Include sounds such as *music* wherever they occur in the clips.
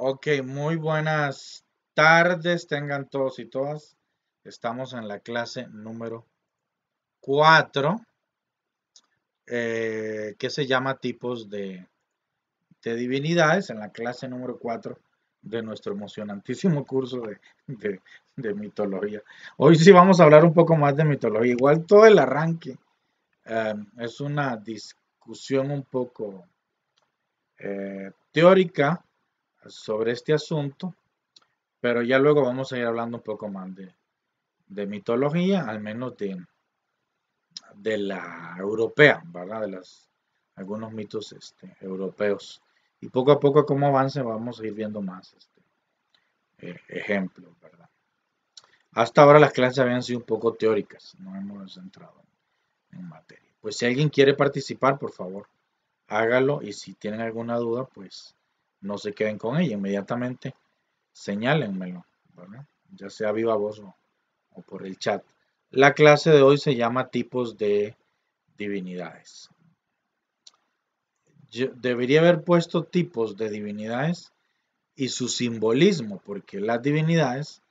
Ok, muy buenas tardes, tengan todos y todas. Estamos en la clase número 4, eh, que se llama tipos de, de, divinidades, en la clase número 4 de nuestro emocionantísimo curso de, de, mitología. Hoy sí vamos a hablar un poco más de mitología, igual todo el arranque eh, es una discusión un poco eh, teórica sobre este asunto, pero ya luego vamos a ir hablando un poco más de, mitología, al menos de, de la europea, ¿verdad? De las, algunos mitos este, europeos. Y poco a poco, como avance, vamos a ir viendo más este, eh, ejemplos, ¿verdad? Hasta ahora las clases habían sido un poco teóricas, no hemos centrado en materia. Pues si alguien quiere participar, por favor, hágalo y si tienen alguna duda, pues no se queden con ella, inmediatamente señálenmelo, ya sea viva voz o, por el chat. La clase de hoy se llama tipos de divinidades. Yo debería haber puesto tipos de divinidades y su simbolismo, porque las divinidades,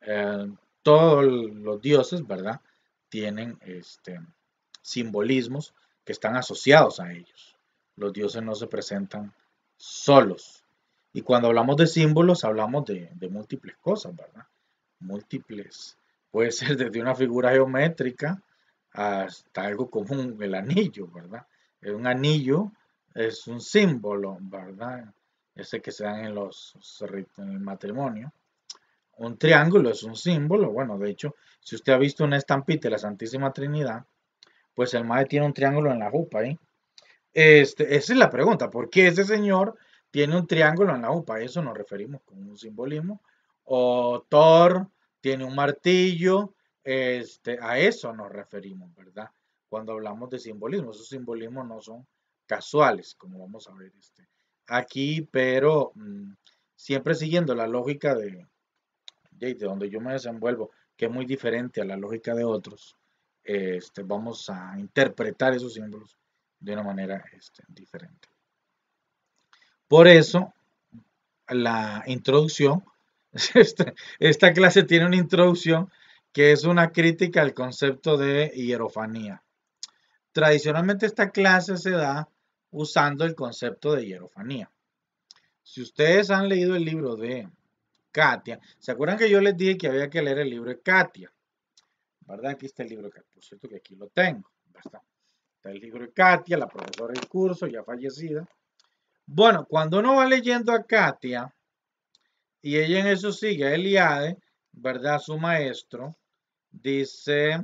eh, todos los dioses, ¿verdad? Tienen este, simbolismos que están asociados a ellos. Los dioses no se presentan solos. Y cuando hablamos de símbolos, hablamos de, múltiples cosas, ¿verdad? Múltiples. Puede *laughs* ser desde una figura geométrica hasta algo común, el anillo, ¿verdad? Un anillo es un símbolo, ¿verdad? Ese que se dan en, los, en el matrimonio. Un triángulo es un símbolo. Bueno, de hecho, si usted ha visto una estampita de la Santísima Trinidad, pues el madre tiene un triángulo en la jupa ahí. Este, esa es la pregunta, ¿por qué ese señor tiene un triángulo en la UPA? A eso nos referimos con un simbolismo. O Thor tiene un martillo, este, a eso nos referimos, ¿verdad? Cuando hablamos de simbolismo, esos simbolismos no son casuales, como vamos a ver este, aquí, pero mm, siempre siguiendo la lógica de, de, donde yo me desenvuelvo, que es muy diferente a la lógica de otros, este, vamos a interpretar esos símbolos de una manera este, diferente. Por eso, la introducción, *laughs* esta, esta clase tiene una introducción que es una crítica al concepto de hierofanía. Tradicionalmente esta clase se da usando el concepto de hierofanía. Si ustedes han leído el libro de Katia, ¿se acuerdan que yo les dije que había que leer el libro de Katia? ¿Verdad? Aquí está el libro, por cierto que aquí lo tengo. Está el libro de Katia, la profesora del curso, ya fallecida. Bueno, cuando uno va leyendo a Katia, y ella en eso sigue a Eliade, ¿verdad? Su maestro, dice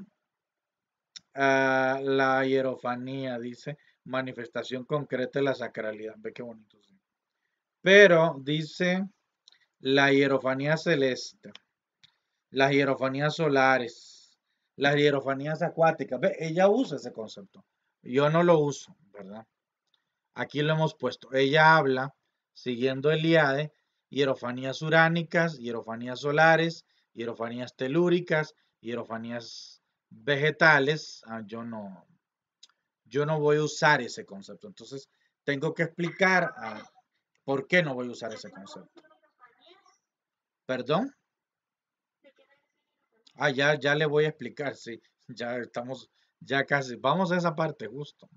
ah, la hierofanía, dice manifestación concreta de la sacralidad. Ve qué bonito. Pero dice la hierofanía celeste, las hierofanías solares, las hierofanías acuáticas. Ve, ella usa ese concepto. Yo no lo uso, ¿verdad? Aquí lo hemos puesto. Ella habla, siguiendo Eliade, hierofanías uránicas, hierofanías solares, hierofanías telúricas, hierofanías vegetales. Ah, yo no, yo no voy a usar ese concepto. Entonces, tengo que explicar ah, por qué no voy a usar ese concepto. ¿Perdón? Ah, ya, ya le voy a explicar, sí. Ya estamos ya casi, vamos a esa parte justo.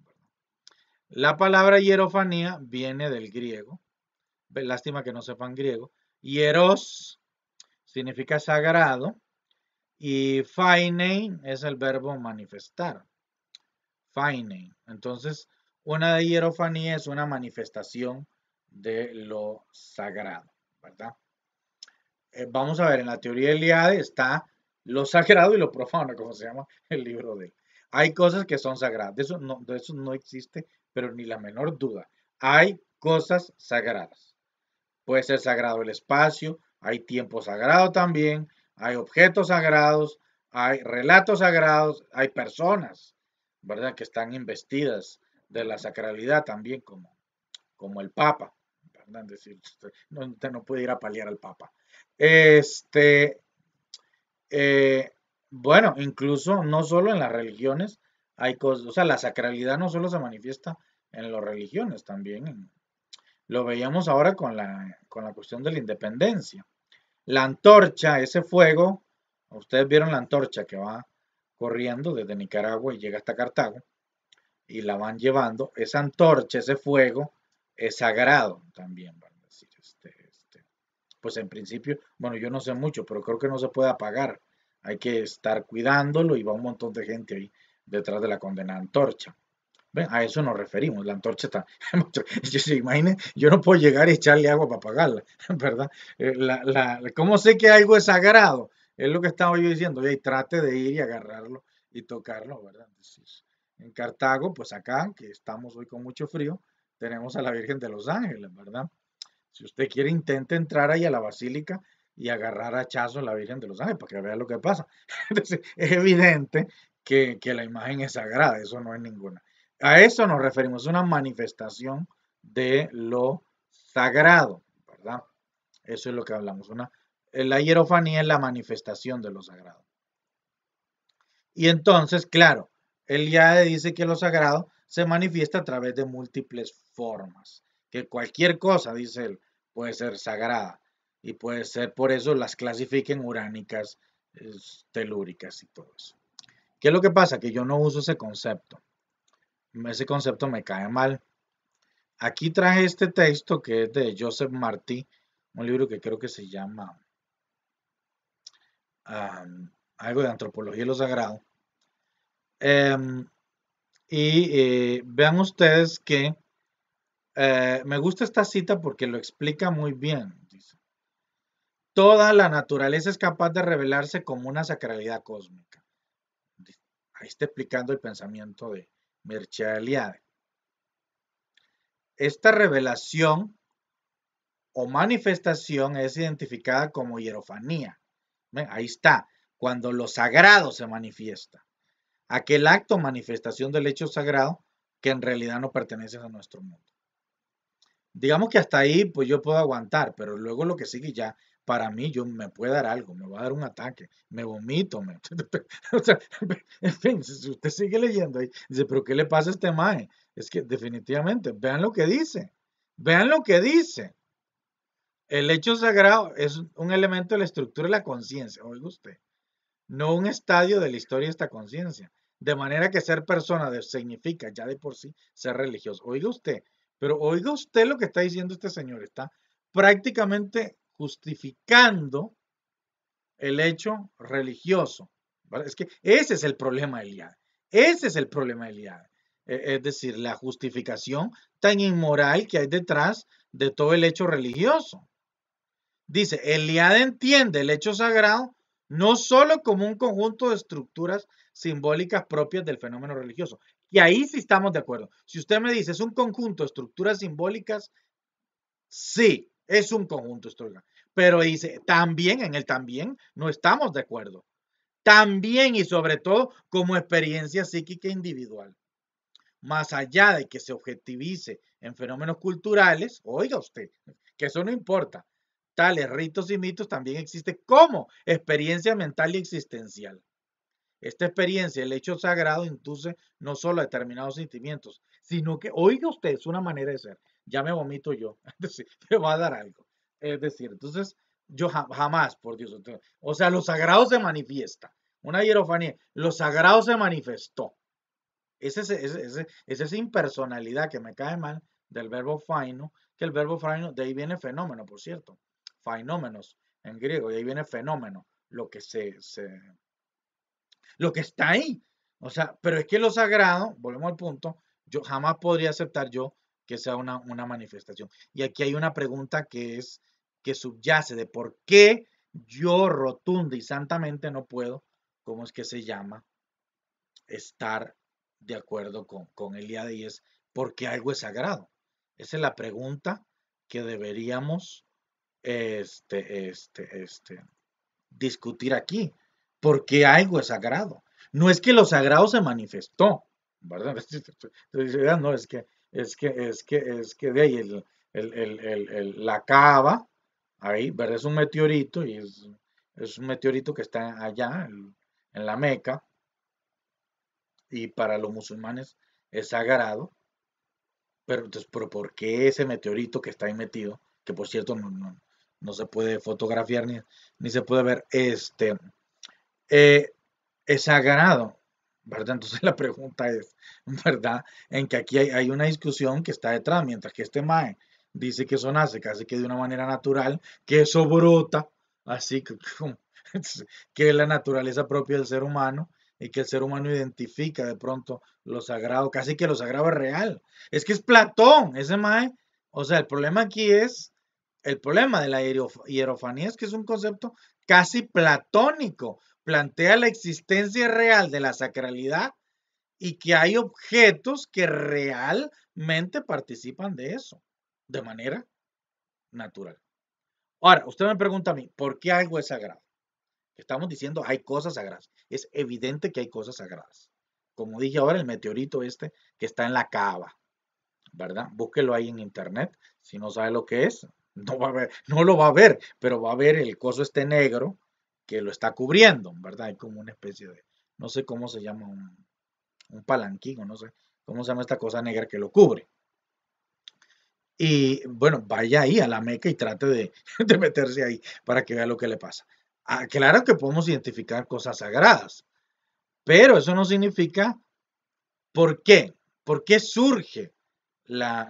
La palabra hierofanía viene del griego. Lástima que no sepan griego. Hieros significa sagrado y fainein es el verbo manifestar. Fainein. Entonces, una de hierofanía es una manifestación de lo sagrado, ¿verdad? Eh, vamos a ver, en la teoría de Eliade está lo sagrado y lo profano, como se llama el libro de hay cosas que son sagradas, de eso no, existe, pero ni la menor duda. Hay cosas sagradas. Puede ser sagrado el espacio, hay tiempo sagrado también, hay objetos sagrados, hay relatos sagrados, hay personas, ¿verdad? Que están investidas de la sacralidad también, como, como el Papa, ¿verdad? decir, no, usted no puede ir a paliar al Papa. Este, eh, bueno, incluso no solo en las religiones hay cosas, o sea, la sacralidad no solo se manifiesta en las religiones, también Lo veíamos ahora con la, con la cuestión de la independencia. La antorcha, ese fuego, ustedes vieron la antorcha que va corriendo desde Nicaragua y llega hasta Cartago y la van llevando. Esa antorcha, ese fuego, es sagrado también, van a decir. Este, este. Pues en principio, bueno, yo no sé mucho, pero creo que no se puede apagar. Hay que estar cuidándolo y va un montón de gente ahí detrás de la condenada antorcha. ¿Ven? A eso nos referimos. La antorcha está. *laughs* *laughs* imaginen, yo no puedo llegar y echarle agua para apagarla, *laughs* ¿verdad? Eh, la, ¿Cómo sé que algo es sagrado? Es lo que estaba yo diciendo. Y trate de ir y agarrarlo y tocarlo, ¿verdad? en Cartago, pues acá, que estamos hoy con mucho frío, tenemos a la Virgen de los Ángeles, ¿verdad? Si usted quiere, intente entrar ahí a la basílica y agarrar a hachazo a la Virgen de los Ángeles para que vea lo que pasa. *laughs* Entonces, es evidente que, que la imagen es sagrada, eso no es ninguna. A eso nos referimos, una manifestación de lo sagrado, ¿verdad? Eso es lo que hablamos. Una, la hierofanía es la manifestación de lo sagrado. Y entonces, claro, el ya dice que lo sagrado se manifiesta a través de múltiples formas, que cualquier cosa, dice él, puede ser sagrada y puede ser, por eso las clasifiquen uránicas, telúricas y todo eso. ¿Qué es lo que pasa? Que yo no uso ese concepto ese concepto me cae mal. Aquí traje este texto que es de Joseph Martí, un libro que creo que se llama algo de antropología y lo sagrado. Em, y eh, vean ustedes que eh, me gusta esta cita porque lo explica muy bien. Toda la naturaleza es capaz de revelarse como una sacralidad cósmica. Ahí está explicando el pensamiento de, esta revelación o manifestación es identificada como hierofanía. Ahí está, cuando lo sagrado se manifiesta. Aquel acto manifestación del hecho sagrado que en realidad no pertenece a nuestro mundo. Digamos que hasta ahí pues yo puedo aguantar, pero luego lo que sigue ya para mí yo me puede dar algo, me va a dar un ataque, me vomito, me, *laughs* o sea, *laughs* en fin, si usted sigue leyendo ahí, dice, pero ¿qué le pasa a este mae? Es que definitivamente, vean lo que dice, vean lo que dice. El hecho sagrado es un elemento de la estructura de la conciencia, oiga usted, no un estadio de la historia de esta conciencia. De manera que ser persona significa ya de por sí ser religioso. Oiga usted, pero oiga usted lo que está diciendo este señor, está prácticamente justificando el hecho religioso. Es que ese es el problema del IAD. Ese es el problema del IAD. E, es decir, la justificación tan inmoral que hay detrás de todo el hecho religioso. Dice, el IAD entiende el hecho sagrado no solo como un conjunto de estructuras simbólicas propias del fenómeno religioso. Y ahí sí estamos de acuerdo. Si usted me dice, es un conjunto de estructuras simbólicas, sí, es un conjunto histórico. Pero dice, también, en el también, no estamos de acuerdo. También y sobre todo como experiencia psíquica individual. Más allá de que se objetivice en fenómenos culturales, oiga usted, que eso no importa. Tales ritos y mitos también existen como experiencia mental y existencial. Esta experiencia, el hecho sagrado, induce no solo a determinados sentimientos, sino que, oiga usted, es una manera de ser ya me vomito yo. *laughs* me va a dar algo. Es decir, entonces, yo jamás, por Dios. O sea, lo sagrado se manifiesta. Una hierofanía. Lo sagrado se manifestó. Esa es, ese, esa impersonalidad que me cae mal del verbo faino, que el verbo faino, de ahí viene fenómeno, por cierto. Fainómenos en griego, y ahí viene fenómeno, lo que se, se, lo que está ahí. O sea, pero es que lo sagrado, volvemos al punto, yo jamás podría aceptar yo que sea una, una manifestación. Y aquí hay una pregunta que es, que subyace de por qué yo rotunda y santamente no puedo, ¿cómo es que se llama? Estar de acuerdo con, con Eliade y es porque algo es sagrado. Esa es la pregunta que deberíamos este, este, este, discutir aquí. Porque algo es sagrado. No es que lo sagrado se manifestó, ¿verdad? *laughs* No, es que es que, es que, es que de ahí el, el, la cava, ahí, ¿verdad? Es un meteorito y es, es un meteorito que está allá en, la Meca y para los musulmanes es sagrado, Pero entonces, ¿pero ¿por qué ese meteorito que está ahí metido, que por cierto no, se puede fotografiar ni, ni, se puede ver, este, eh, es sagrado? ¿Verdad? Entonces *laughs* la pregunta es, ¿verdad? En que aquí hay, una discusión que está detrás, mientras que este MAE dice que eso nace casi que de una manera natural, que eso brota, así que, *laughs* que es la naturaleza propia del ser humano, y que el ser humano identifica de pronto lo sagrado, casi que lo sagrado es real. Es que es Platón, ese mae. O sea, el problema aquí es, el problema de la hierofanía es que es un concepto casi platónico. Plantea la existencia real de la sacralidad y que hay objetos que realmente participan de eso, de manera natural. Ahora, usted me pregunta a mí, ¿por qué algo es sagrado? Estamos diciendo hay cosas sagradas. Es evidente que hay cosas sagradas. Como dije ahora, el meteorito este que está en la cava, ¿verdad? Búsquelo ahí en internet. Si no sabe lo que es, no, va a ver, no lo va a ver, pero va a ver el coso este negro que lo está cubriendo, ¿verdad? Hay como una especie de, no sé cómo se llama, un, un palanquín, no sé cómo se llama esta cosa negra que lo cubre. Y bueno, vaya ahí a la meca y trate de, *laughs* de meterse ahí para que vea lo que le pasa. Ah, claro que podemos identificar cosas sagradas, pero eso no significa por qué. ¿Por qué surge la,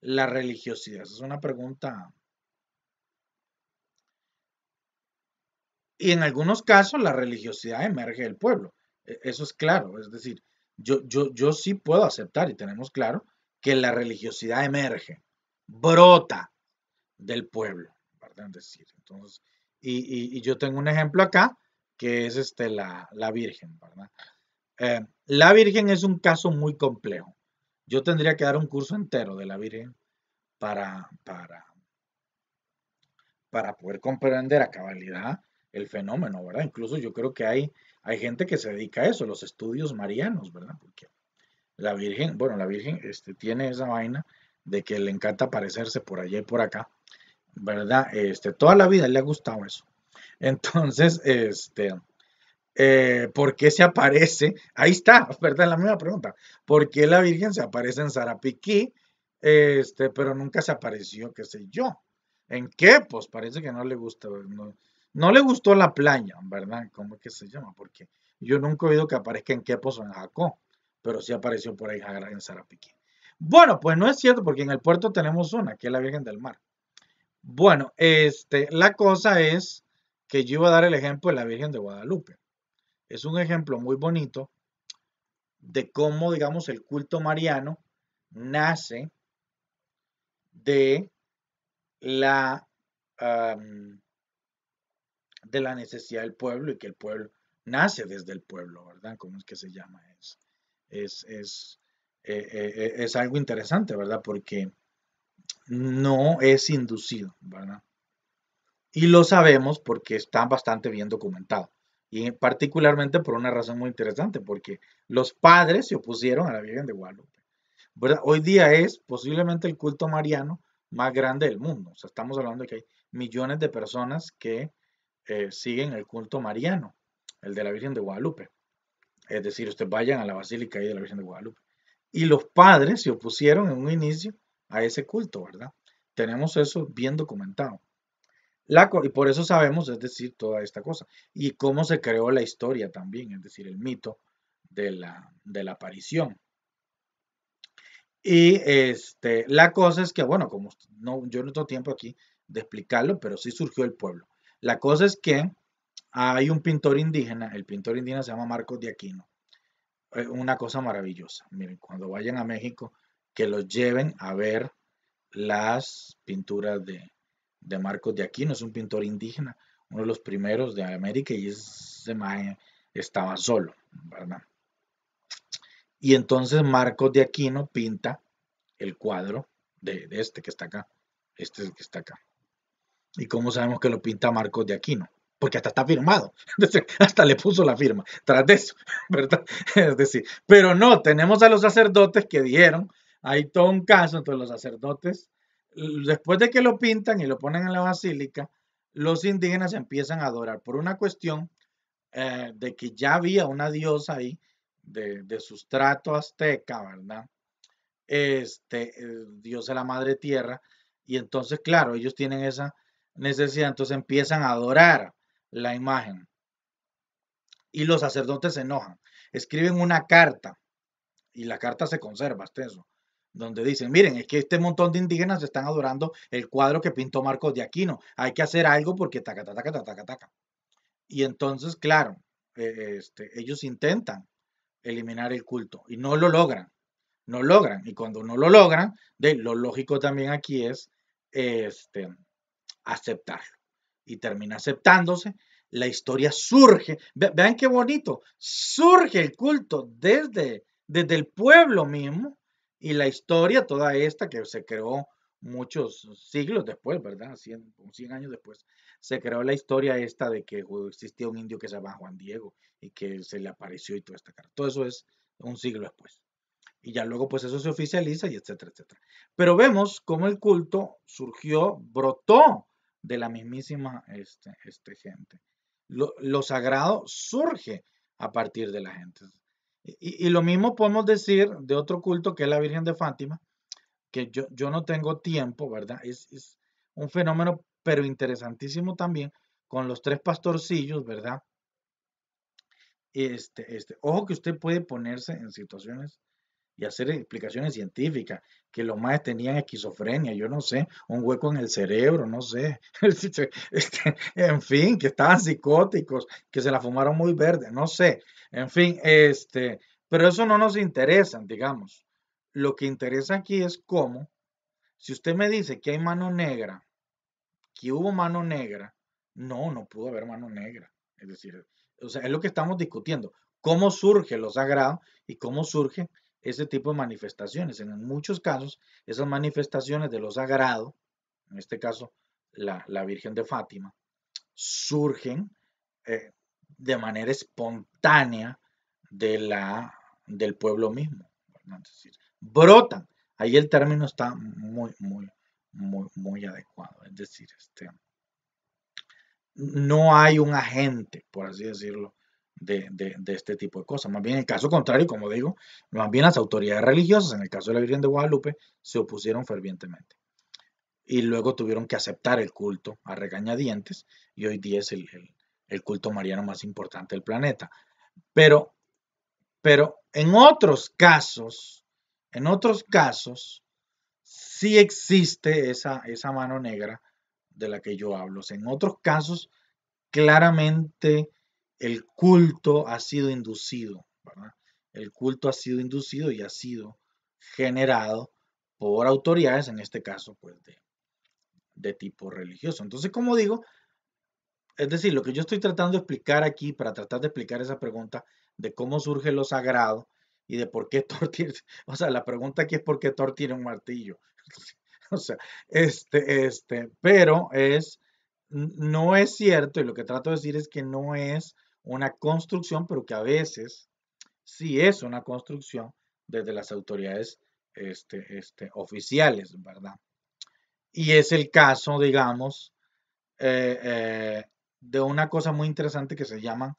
la religiosidad? es una pregunta. Y en algunos casos la religiosidad emerge del pueblo. E, eso es claro. Es decir, yo, yo, yo sí puedo aceptar y tenemos claro que la religiosidad emerge, brota del pueblo. y, yo tengo un ejemplo acá, que es este, la, Virgen, ¿verdad? Eh, la Virgen es un caso muy complejo. Yo tendría que dar un curso entero de la Virgen para, para, para poder comprender a cabalidad el fenómeno, ¿verdad? Incluso yo creo que hay, hay gente que se dedica a eso, los estudios marianos, ¿verdad? Porque la Virgen, bueno, la Virgen este, tiene esa vaina de que le encanta aparecerse por allá y por acá. ¿verdad? Este, toda la vida le ha gustado eso. *laughs* Entonces, este, eh, ¿por qué se aparece? Ahí está, ¿verdad? La misma pregunta. ¿Por qué la Virgen se aparece en Sarapiquí, este, pero nunca se apareció, qué sé yo? ¿En qué? Pues parece que no le gusta, no, le gustó la playa, ¿verdad? ¿Cómo es que se llama? Porque yo nunca he oído que aparezca en Quepos o en Jacó, pero sí apareció por ahí en Sarapiquí. Bueno, pues no es cierto, porque en el puerto tenemos una, que es la Virgen del Mar. Bueno, este, la cosa es que yo iba a dar el ejemplo de la Virgen de Guadalupe. Es un ejemplo muy bonito de cómo, digamos, el culto mariano nace de la, de la necesidad del pueblo y que el pueblo nace desde el pueblo, ¿verdad? ¿Cómo es que se llama? Es, es, es, eh, eh, es algo interesante, ¿verdad? Porque no es inducido, ¿verdad? Y lo sabemos porque está bastante bien documentado. Y particularmente por una razón muy interesante, porque los padres se opusieron a la Virgen de Guadalupe. Hoy día es posiblemente el culto mariano más grande del mundo. O sea, estamos hablando de que hay millones de personas que eh, siguen el culto mariano, el de la Virgen de Guadalupe. Es decir, ustedes vayan a la Basílica de la Virgen de Guadalupe. Y los padres se opusieron en un inicio a ese culto, ¿verdad? Tenemos eso bien documentado. La, y por eso sabemos, es decir, toda esta cosa. Y cómo se creó la historia también, es decir, el mito de la, de la aparición. Y este, la cosa es que, bueno, como no, yo no tengo tiempo aquí de explicarlo, pero sí surgió el pueblo. La cosa es que hay un pintor indígena, el pintor indígena se llama Marcos de Aquino. Eh, una cosa maravillosa. Miren, cuando vayan a México, que los lleven a ver las pinturas de, Marcos de Aquino. Es un pintor indígena, uno de los primeros de América y ese estaba solo, ¿verdad? Y entonces Marcos de Aquino pinta el cuadro de, este que está acá, este es el que está acá. ¿Y cómo sabemos que lo pinta Marcos de Aquino? Porque hasta está firmado, *laughs* hasta le puso la firma tras de eso, *laughs* ¿verdad? Es decir, pero no, tenemos a los sacerdotes que dijeron hay todo un caso entre los sacerdotes. Después de que lo pintan y lo ponen en la basílica, los indígenas empiezan a adorar por una cuestión eh, de que ya había una diosa ahí de, sustrato azteca, ¿verdad? este, eh, Dios es la madre tierra, y entonces, claro, ellos tienen esa necesidad, entonces empiezan a adorar la imagen. Y los sacerdotes se enojan, escriben una carta, y la carta se conserva, hasta eso, donde dicen, miren, es que este montón de indígenas están adorando el cuadro que pintó Marcos de Aquino, hay que hacer algo porque taca, taca, taca, taca, taca. Y entonces, claro, eh, este, ellos intentan eliminar el culto y no lo logran, no logran. Y cuando no lo logran, de, lo lógico también aquí es este, aceptarlo. Y termina aceptándose, la historia surge, vean qué bonito, surge el culto desde, desde el pueblo mismo y la historia, toda esta que se creó muchos siglos después, ¿verdad? 100, 100 años después, se creó la historia esta de que existía un indio que se llama Juan Diego y que se le apareció y toda esta cara. Todo eso es un siglo después. Y ya luego pues eso se oficializa y etcétera, etcétera. Pero vemos cómo el culto surgió, brotó de la mismísima este, este gente. Lo, sagrado surge a partir de la gente. Y, lo mismo podemos decir de otro culto que es la Virgen de Fátima, que yo, yo no tengo tiempo, ¿verdad? Es, es un fenómeno pero interesantísimo también con los tres pastorcillos, ¿verdad? Este, este, ojo que usted puede ponerse en situaciones y hacer explicaciones científicas, que los más tenían esquizofrenia, yo no sé, un hueco en el cerebro, no sé, *laughs* este, en fin, que estaban psicóticos, que se la fumaron muy verde, no sé, en fin, este, pero eso no nos interesa, digamos. Lo que interesa aquí es cómo, si usted me dice que hay mano negra que hubo mano negra. No, no pudo haber mano negra. Es decir, o sea, es lo que estamos discutiendo. ¿Cómo surge lo sagrado y cómo surge ese tipo de manifestaciones? En muchos casos, esas manifestaciones de lo sagrado, en este caso la, Virgen de Fátima, surgen eh, de manera espontánea de la, del pueblo mismo. Es decir, brotan. Ahí el término está muy, muy, muy, muy adecuado. Es decir, este, no hay un agente, por así decirlo, de, este tipo de cosas. Más bien, en el caso contrario, como digo, más bien las autoridades religiosas, en el caso de la Virgen de Guadalupe, se opusieron fervientemente. Y luego tuvieron que aceptar el culto a regañadientes, y hoy día es el, el culto mariano más importante del planeta. Pero, pero en otros casos, en otros casos, sí existe esa, esa mano negra de la que yo hablo. en otros casos, claramente el culto ha sido inducido, El culto ha sido inducido y ha sido generado por autoridades, en este caso, pues de, de tipo religioso. Entonces, como digo, es decir, lo que yo estoy tratando de explicar aquí, para tratar de explicar esa pregunta de cómo surge lo sagrado y de por qué *laughs* Thor tiene, o sea, la pregunta aquí es por qué Thor tiene un martillo. *laughs* o sea, este, este, pero es, no es cierto, y lo que trato de decir es que no es una construcción, pero que a veces sí es una construcción desde las autoridades este, este, oficiales, ¿verdad? Y es el caso, digamos, eh, eh, de una cosa muy interesante que se llaman,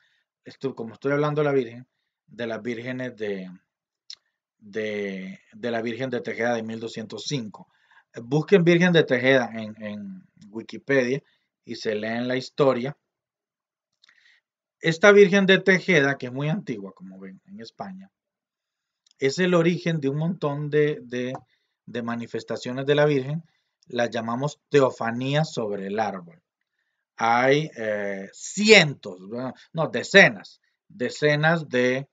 como estoy hablando de la Virgen, de las vírgenes de, de, de la Virgen de Tejeda de 1205 busquen Virgen de Tejeda en, Wikipedia y se leen la historia. Esta Virgen de Tejeda, que es muy antigua, como ven, en España, es el origen de un montón de, manifestaciones de la Virgen. Las llamamos teofanías sobre el árbol. Hay eh, cientos, no, decenas, decenas de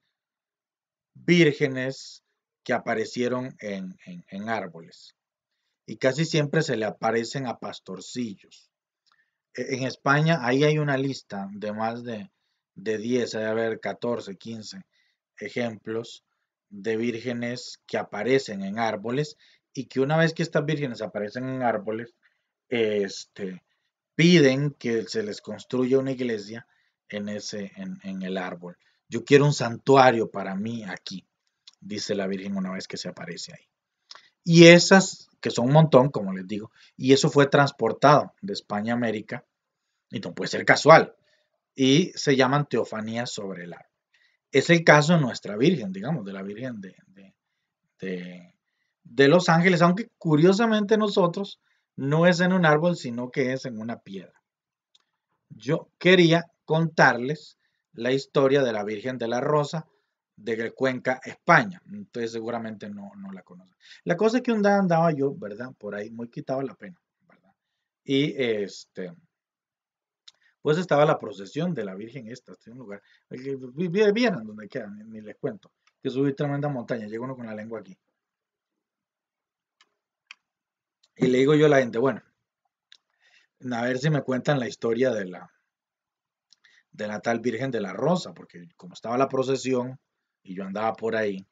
vírgenes que aparecieron en árboles y casi siempre se le aparecen a pastorcillos. E, en España ahí hay una lista de más de, de 10, hay haber 14, 15 ejemplos de vírgenes que aparecen en árboles y que una vez que estas vírgenes aparecen en árboles, este, piden que se les construya una iglesia en, ese, en, en el árbol. Yo quiero un santuario para mí aquí, dice la Virgen una vez que se aparece ahí. Y esas que son un montón, como les digo, y eso fue transportado de España a América, y no puede ser casual, y se llaman teofanías sobre el árbol. Es el caso de nuestra Virgen, digamos, de la Virgen de, de Los Ángeles, aunque curiosamente nosotros no es en un árbol, sino que es en una piedra. Yo quería contarles la historia de la Virgen de la Rosa de Cuenca, España. Entonces seguramente no, no la conocen. La cosa es que un día andaba yo, ¿verdad? Por ahí muy quitado la pena, ¿verdad? Y este, pues estaba la procesión de la Virgen esta, en un lugar. Vieran donde queda, ni, les cuento. Que subí tremenda montaña, llega uno con la lengua aquí. Y le digo yo a la gente, bueno, a ver si me cuentan la historia de la, de la tal Virgen de la Rosa, porque como estaba la procesión y yo andaba por ahí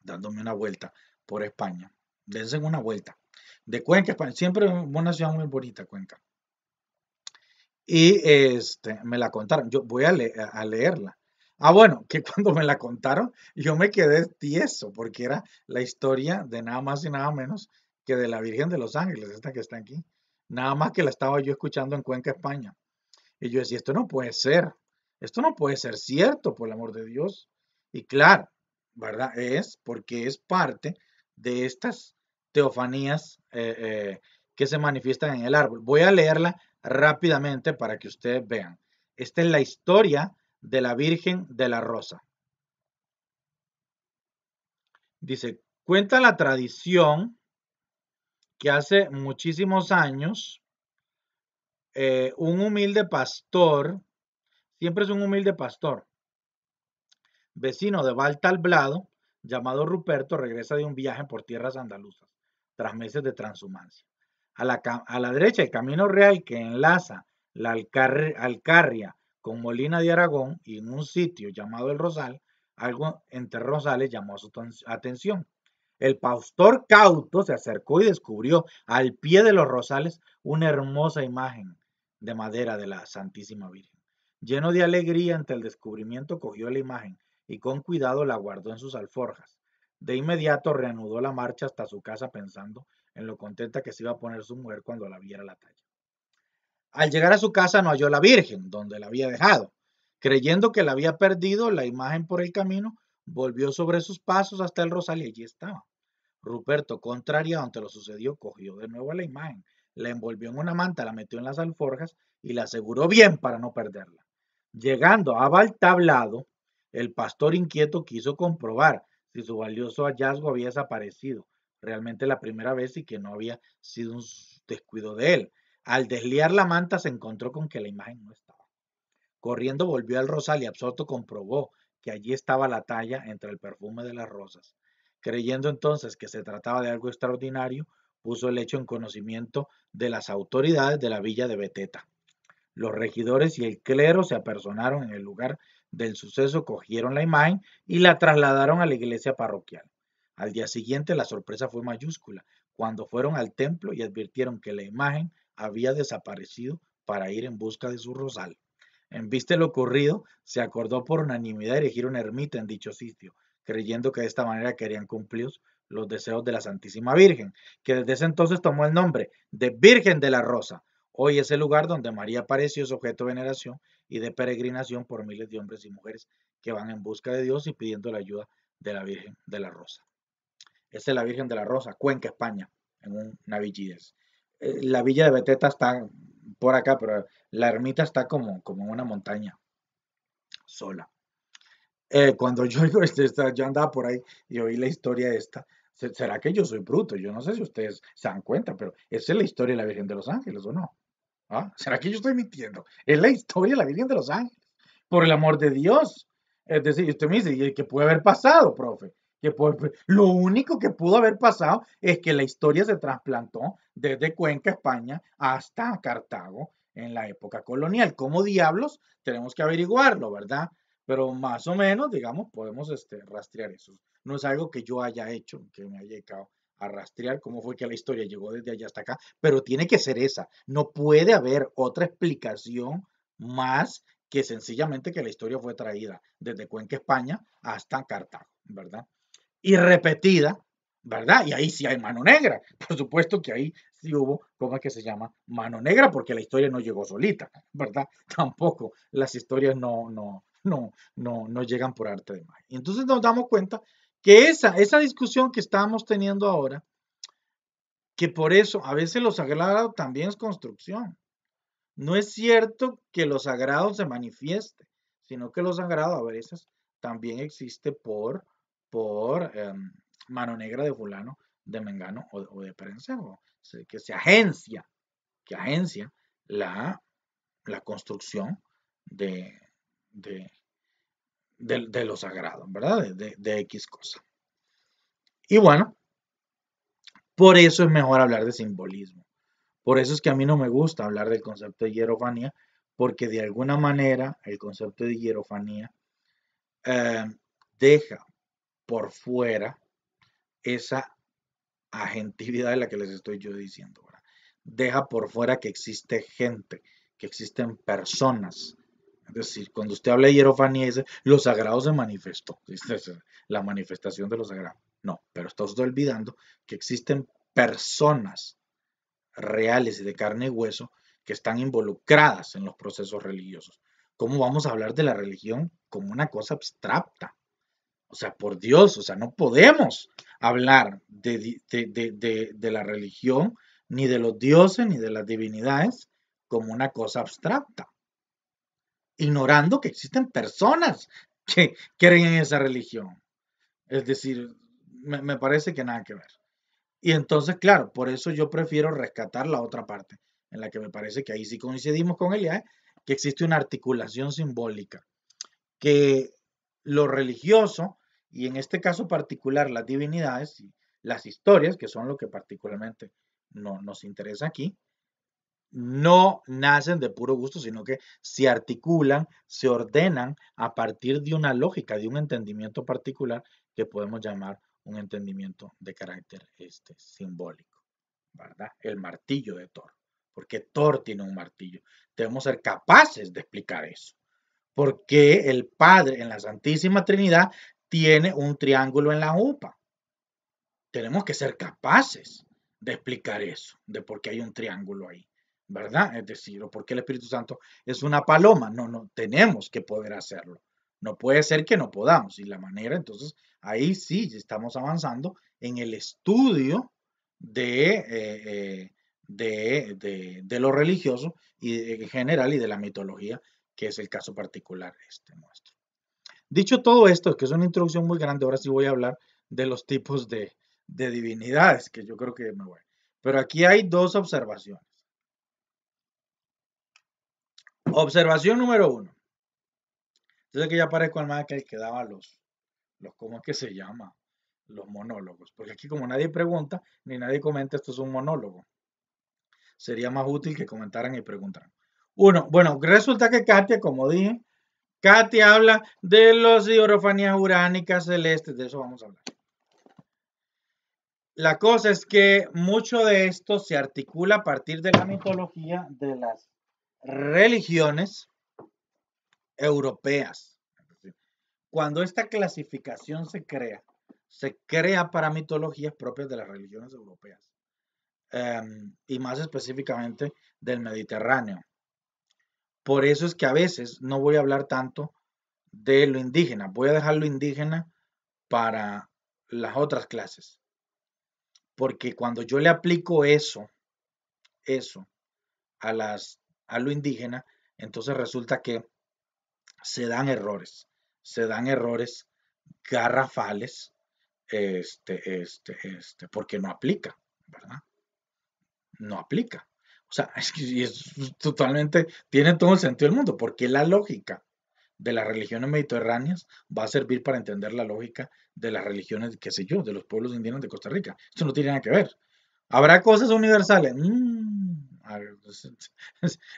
dándome una vuelta por España, dense una vuelta. De Cuenca, España, siempre una ciudad muy bonita, Cuenca. Y este, me la contaron, yo voy a, a leerla. Ah, bueno, que *laughs* cuando me la contaron, yo me quedé tieso, porque era la historia de nada más y nada menos que de la Virgen de los Ángeles, esta que está aquí. Nada más que la estaba yo escuchando en Cuenca, España. Y yo decía, esto no puede ser, esto no puede ser cierto, por el amor de Dios. Y claro, ¿verdad? Es porque es parte de estas teofanías eh, eh, que se manifiestan en el árbol. Voy a leerla rápidamente para que ustedes vean. Esta es la historia de la Virgen de la Rosa. Dice, cuenta la tradición que hace muchísimos años eh, un humilde pastor, siempre es un humilde pastor, vecino de Valtalblado, llamado Ruperto, regresa de un viaje por tierras andaluzas, tras meses de transhumancia. A la, a la derecha, el camino real que enlaza la Alcarria con Molina de Aragón y en un sitio llamado El Rosal, algo entre Rosales llamó su atención. El pastor cauto se acercó y descubrió al pie de los rosales una hermosa imagen de madera de la Santísima Virgen. Lleno de alegría ante el descubrimiento, cogió la imagen y con cuidado la guardó en sus alforjas. De inmediato reanudó la marcha hasta su casa pensando en lo contenta que se iba a poner su mujer cuando la viera la talla. Al llegar a su casa no halló la Virgen, donde la había dejado. Creyendo que la había perdido, la imagen por el camino volvió sobre sus pasos hasta el rosal y allí estaba. Ruperto, contrariado ante lo sucedido, cogió de nuevo la imagen, la envolvió en una manta, la metió en las alforjas y la aseguró bien para no perderla. Llegando a Valtablado, el pastor inquieto quiso comprobar si su valioso hallazgo había desaparecido realmente la primera vez y que no había sido un descuido de él. Al desliar la manta se encontró con que la imagen no estaba. Corriendo volvió al rosal y absorto comprobó que allí estaba la talla entre el perfume de las rosas. Creyendo entonces que se trataba de algo extraordinario, puso el hecho en conocimiento de las autoridades de la villa de Beteta. Los regidores y el clero se apersonaron en el lugar del suceso, cogieron la imagen y la trasladaron a la iglesia parroquial. Al día siguiente la sorpresa fue mayúscula cuando fueron al templo y advirtieron que la imagen había desaparecido para ir en busca de su rosal. En vista de lo ocurrido, se acordó por unanimidad erigir una ermita en dicho sitio, creyendo que de esta manera querían cumplir los deseos de la Santísima Virgen, que desde ese entonces tomó el nombre de Virgen de la Rosa. Hoy es el lugar donde María apareció, es objeto de veneración y de peregrinación por miles de hombres y mujeres que van en busca de Dios y pidiendo la ayuda de la Virgen de la Rosa. Es la Virgen de la Rosa, Cuenca, España, en una villidez. Eh, la villa de Beteta está por acá, pero la ermita está como, como en una montaña sola. Eh, cuando yo, *laughs* este, yo andaba por ahí y oí la historia esta, ¿será que yo soy bruto? Yo no sé si ustedes se dan cuenta, pero esa es la historia de la Virgen de los Ángeles, ¿o no? ¿Ah? ¿Será que yo estoy mintiendo? Es la historia de la Virgen de los Ángeles, por el amor de Dios. Es decir, usted me dice, ¿qué puede haber pasado, profe? Que lo único que pudo haber pasado es que la historia se trasplantó desde Cuenca, España, hasta Cartago en la época colonial. ¿Cómo diablos? Tenemos que averiguarlo, ¿verdad? pero más o menos, digamos, podemos este, rastrear eso. No es algo que yo haya hecho, que me haya llegado a rastrear cómo fue que la historia llegó desde allá hasta acá, pero tiene que ser esa. No puede haber otra explicación más que sencillamente que la historia fue traída desde Cuenca, España, hasta Cartago, ¿verdad? Y repetida, ¿verdad? Y ahí sí hay mano negra. Por supuesto que ahí sí hubo, ¿cómo es que se llama? Mano negra, porque la historia no llegó solita, ¿verdad? *laughs* Tampoco las historias no, no, no, no, no llegan por arte de magia. Y entonces nos damos cuenta que esa, esa discusión que estamos teniendo ahora, que por eso a veces lo sagrado también es construcción. No es cierto que lo sagrado se manifieste, sino que lo sagrado a veces también existe por, por em, mano negra de fulano, de mengano o, de prensa, que se agencia, que agencia la, la construcción de, de, lo sagrado, ¿verdad? De, de, X cosa. Y bueno, por eso es mejor hablar de simbolismo. Por eso es que a mí no me gusta hablar del concepto de hierofanía, porque de alguna manera el concepto de hierofanía eh, deja por fuera esa agentividad de la que les estoy yo diciendo. Deja por fuera que existe gente, que existen personas. Es decir, cuando usted habla de hierofanía, dice, lo sagrado se manifestó. *laughs* La manifestación de lo sagrado. No, pero está usted olvidando que existen personas reales y de carne y hueso que están involucradas en los procesos religiosos. ¿Cómo vamos a hablar de la religión como una cosa abstracta? O sea, por Dios, o sea, no podemos hablar de, de, la religión, ni de los dioses, ni de las divinidades, como una cosa abstracta, ignorando que existen personas que creen en esa religión. Es decir, me, parece que nada que ver. Y entonces, claro, por eso yo prefiero rescatar la otra parte, en la que me parece que ahí sí coincidimos con él, ¿eh? que existe una articulación simbólica, que lo religioso, y en este caso particular las divinidades y las historias, que son lo que particularmente no, nos interesa aquí, no nacen de puro gusto, sino que se articulan, se ordenan a partir de una lógica, de un entendimiento particular que podemos llamar un entendimiento de carácter este, simbólico, ¿verdad? El martillo de Thor, porque Thor tiene un martillo. Debemos ser capaces de explicar eso, porque el Padre en la Santísima Trinidad tiene un triángulo en la UPA. Tenemos que ser capaces de explicar eso, de por qué hay un triángulo ahí, ¿verdad? Es decir, o por qué el Espíritu Santo es una paloma. No, no, tenemos que poder hacerlo. No puede ser que no podamos. Y la manera, entonces, ahí sí estamos avanzando en el estudio de, eh, eh, de, de, lo religioso y en general y de la mitología, que es el caso particular este nuestro. Dicho todo esto, que es una introducción muy grande, ahora sí voy a hablar de los tipos de, de divinidades, que yo creo que me voy. Pero aquí hay dos observaciones. Observación número uno. Entonces que ya parezco al más que que daba los, los, ¿cómo es que se llama? Los monólogos. Porque aquí como nadie pregunta, ni nadie comenta, esto es un monólogo. Sería más útil que comentaran y preguntaran. Uno, bueno, resulta que Katia, como dije, Katia habla de los hierofanías uránicas celestes, de eso vamos a hablar. La cosa es que mucho de esto se articula a partir de la mitología de las religiones europeas. Cuando esta clasificación se crea, se crea para mitologías propias de las religiones europeas em, y más específicamente del Mediterráneo. Por eso es que a veces no voy a hablar tanto de lo indígena, voy a dejar lo indígena para las otras clases. Porque cuando yo le aplico eso, eso, a, las, a lo indígena, entonces resulta que se dan errores, se dan errores garrafales, este, este, este, porque no aplica, ¿verdad? No aplica. O sea, es que es totalmente, tiene todo el sentido del mundo, porque la lógica de las religiones mediterráneas va a servir para entender la lógica de las religiones, qué sé yo, de los pueblos indígenas de Costa Rica. Eso no tiene nada que ver. ¿Habrá cosas universales? Mm,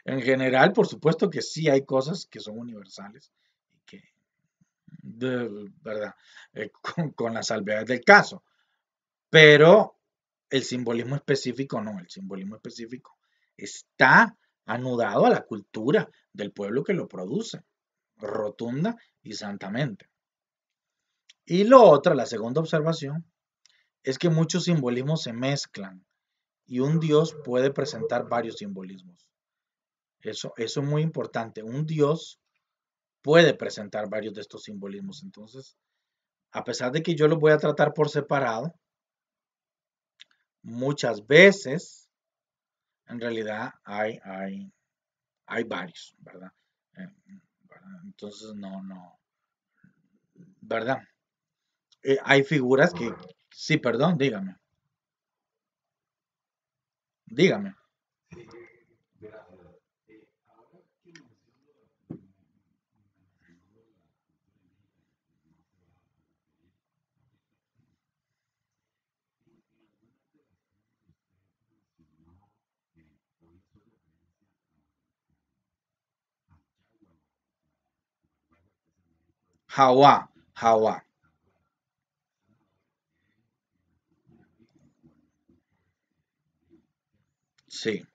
en general, por supuesto que sí hay cosas que son universales y que, de verdad, eh, con, con las salvedades del caso. Pero el simbolismo específico no, el simbolismo específico está anudado a la cultura del pueblo que lo produce rotunda y santamente. Y lo otro, la segunda observación, es que muchos simbolismos se mezclan y un Dios puede presentar varios simbolismos. Eso, eso es muy importante. Un Dios puede presentar varios de estos simbolismos. Entonces, a pesar de que yo los voy a tratar por separado, muchas veces en realidad hay, hay, hay varios, ¿verdad? Eh, Entonces, no, no, ¿verdad? Eh, hay figuras que, sí, perdón, dígame. Dígame. Jaguá, jaguá. Sí.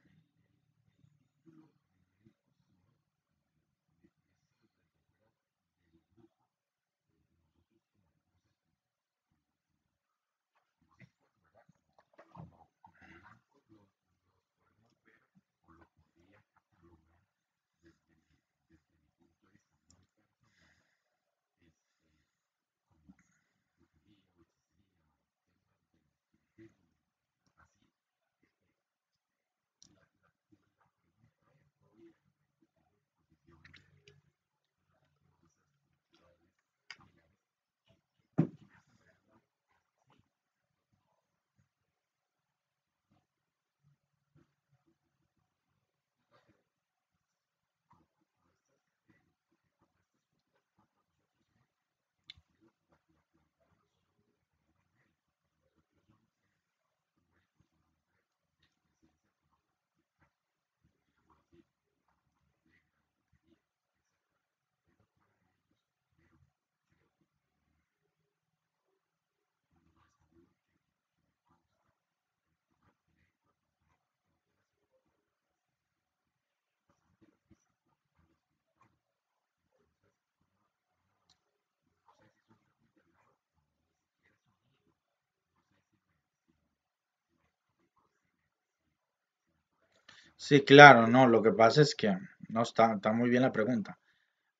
Sí, claro, no, lo que pasa es que no está, muy bien la pregunta.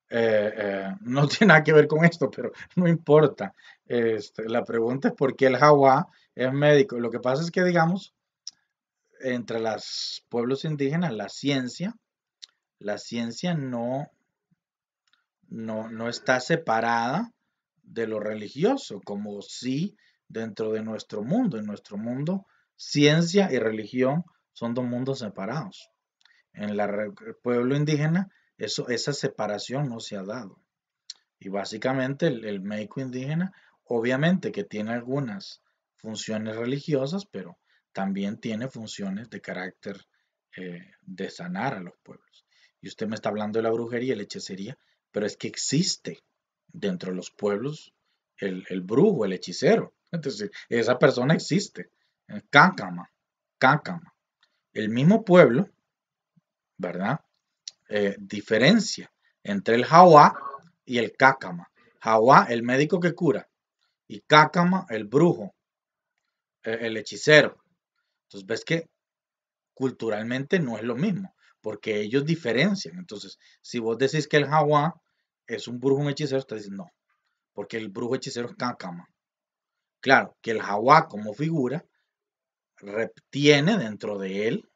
Eh, eh, *laughs* no tiene nada que ver con esto, pero *laughs* no importa. Este, la pregunta es por qué el jaguar es médico. Lo que pasa es que, digamos, entre los pueblos indígenas, la ciencia, la ciencia no, no, no está separada de lo religioso, como sí dentro de nuestro mundo. En nuestro mundo, ciencia y religión son dos mundos separados. En el pueblo indígena, eso, esa separación no se ha dado. Y básicamente el, médico indígena, obviamente que tiene algunas funciones religiosas, pero también tiene funciones de carácter eh, de sanar a los pueblos. Y usted me está hablando de la brujería y la hechicería, pero es que existe dentro de los pueblos el, el brujo, el hechicero. Entonces, esa persona existe. Cácama, cácama. El mismo pueblo, ¿verdad? Eh, diferencia entre el jaguá y el cácama. Jaguá, el médico que cura, y cácama, el brujo, eh, el hechicero. Entonces ves que culturalmente no es lo mismo, porque ellos diferencian. Entonces, si vos decís que el jaguá es un brujo, un hechicero, usted dice no, porque el brujo hechicero es cácama. Claro, que el jaguá como figura tiene dentro de él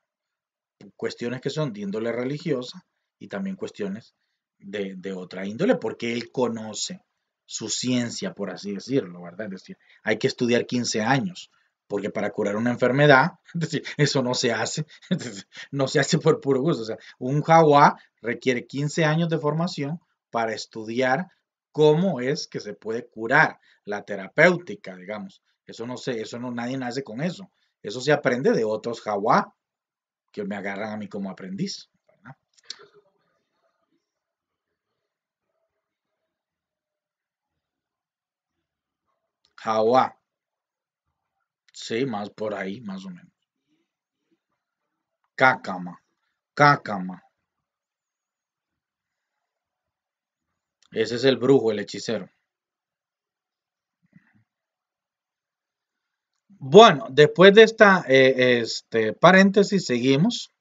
cuestiones que son de índole religiosa y también cuestiones de, otra índole, porque él conoce su ciencia, por así decirlo, ¿verdad? Es decir, hay que estudiar 15 años, porque para curar una enfermedad, *laughs* eso no se hace, *laughs* no se hace por puro gusto. O sea, un jaguar requiere 15 años de formación para estudiar cómo es que se puede curar la terapéutica, digamos. Eso no sé, eso no nadie nace con eso. Eso se aprende de otros jaguar que me agarran a mí como aprendiz. ¿verdad? Sí, más por ahí, más o menos. Cácama. Cácama. Ese es el brujo, el hechicero. Bueno, después de esta eh, este, paréntesis, seguimos.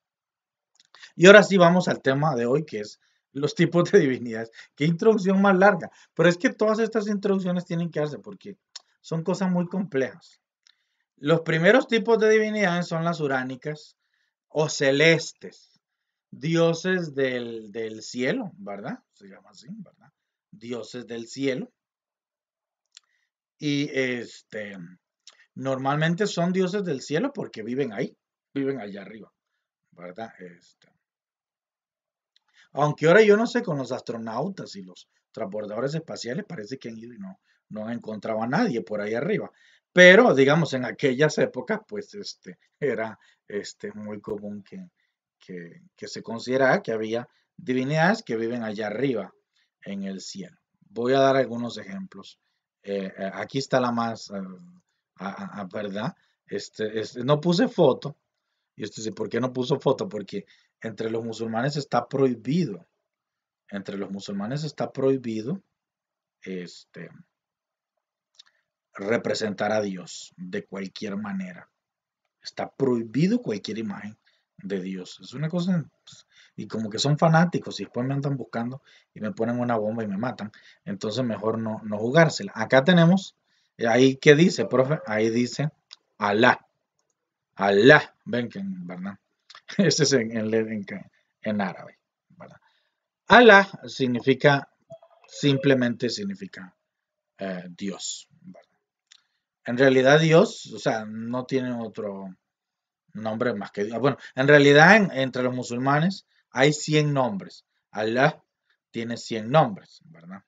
Y ahora sí vamos al tema de hoy, que es los tipos de divinidades. Qué introducción más larga. Pero es que todas estas introducciones tienen que hacerse porque son cosas muy complejas. Los primeros tipos de divinidades son las uránicas o celestes, dioses del, del cielo, ¿verdad? Se llama así, ¿verdad? Dioses del cielo. Y este, normalmente son dioses del cielo porque viven ahí, viven allá arriba, ¿verdad? Este, aunque ahora yo no sé con los astronautas y los transbordadores espaciales, parece que han ido y no, no han encontrado a nadie por ahí arriba. Pero, digamos, en aquellas épocas, pues, este, era este, muy común que, que, se considerara que había divinidades que viven allá arriba en el cielo. Voy a dar algunos ejemplos. Eh, eh, aquí está la más, ¿verdad? Este, este, no puse foto. Y usted dice, ¿por qué no puso foto? Porque entre los musulmanes está prohibido. Entre los musulmanes está prohibido este, representar a Dios de cualquier manera. Está prohibido cualquier imagen de Dios. Es una cosa, pues, y como que son fanáticos y después me andan buscando y me ponen una bomba y me matan. Entonces mejor no, no jugársela. Acá tenemos, ahí que dice, profe, ahí dice Alá. Alá, ven que, ¿verdad? *laughs* Este es en, en, en árabe, ¿verdad? Alá significa, simplemente significa eh, Dios, En realidad Dios, o sea, no tiene otro nombre más que Dios. Bueno, en realidad entre los musulmanes hay 100 nombres. Allah tiene 100 nombres, ¿verdad?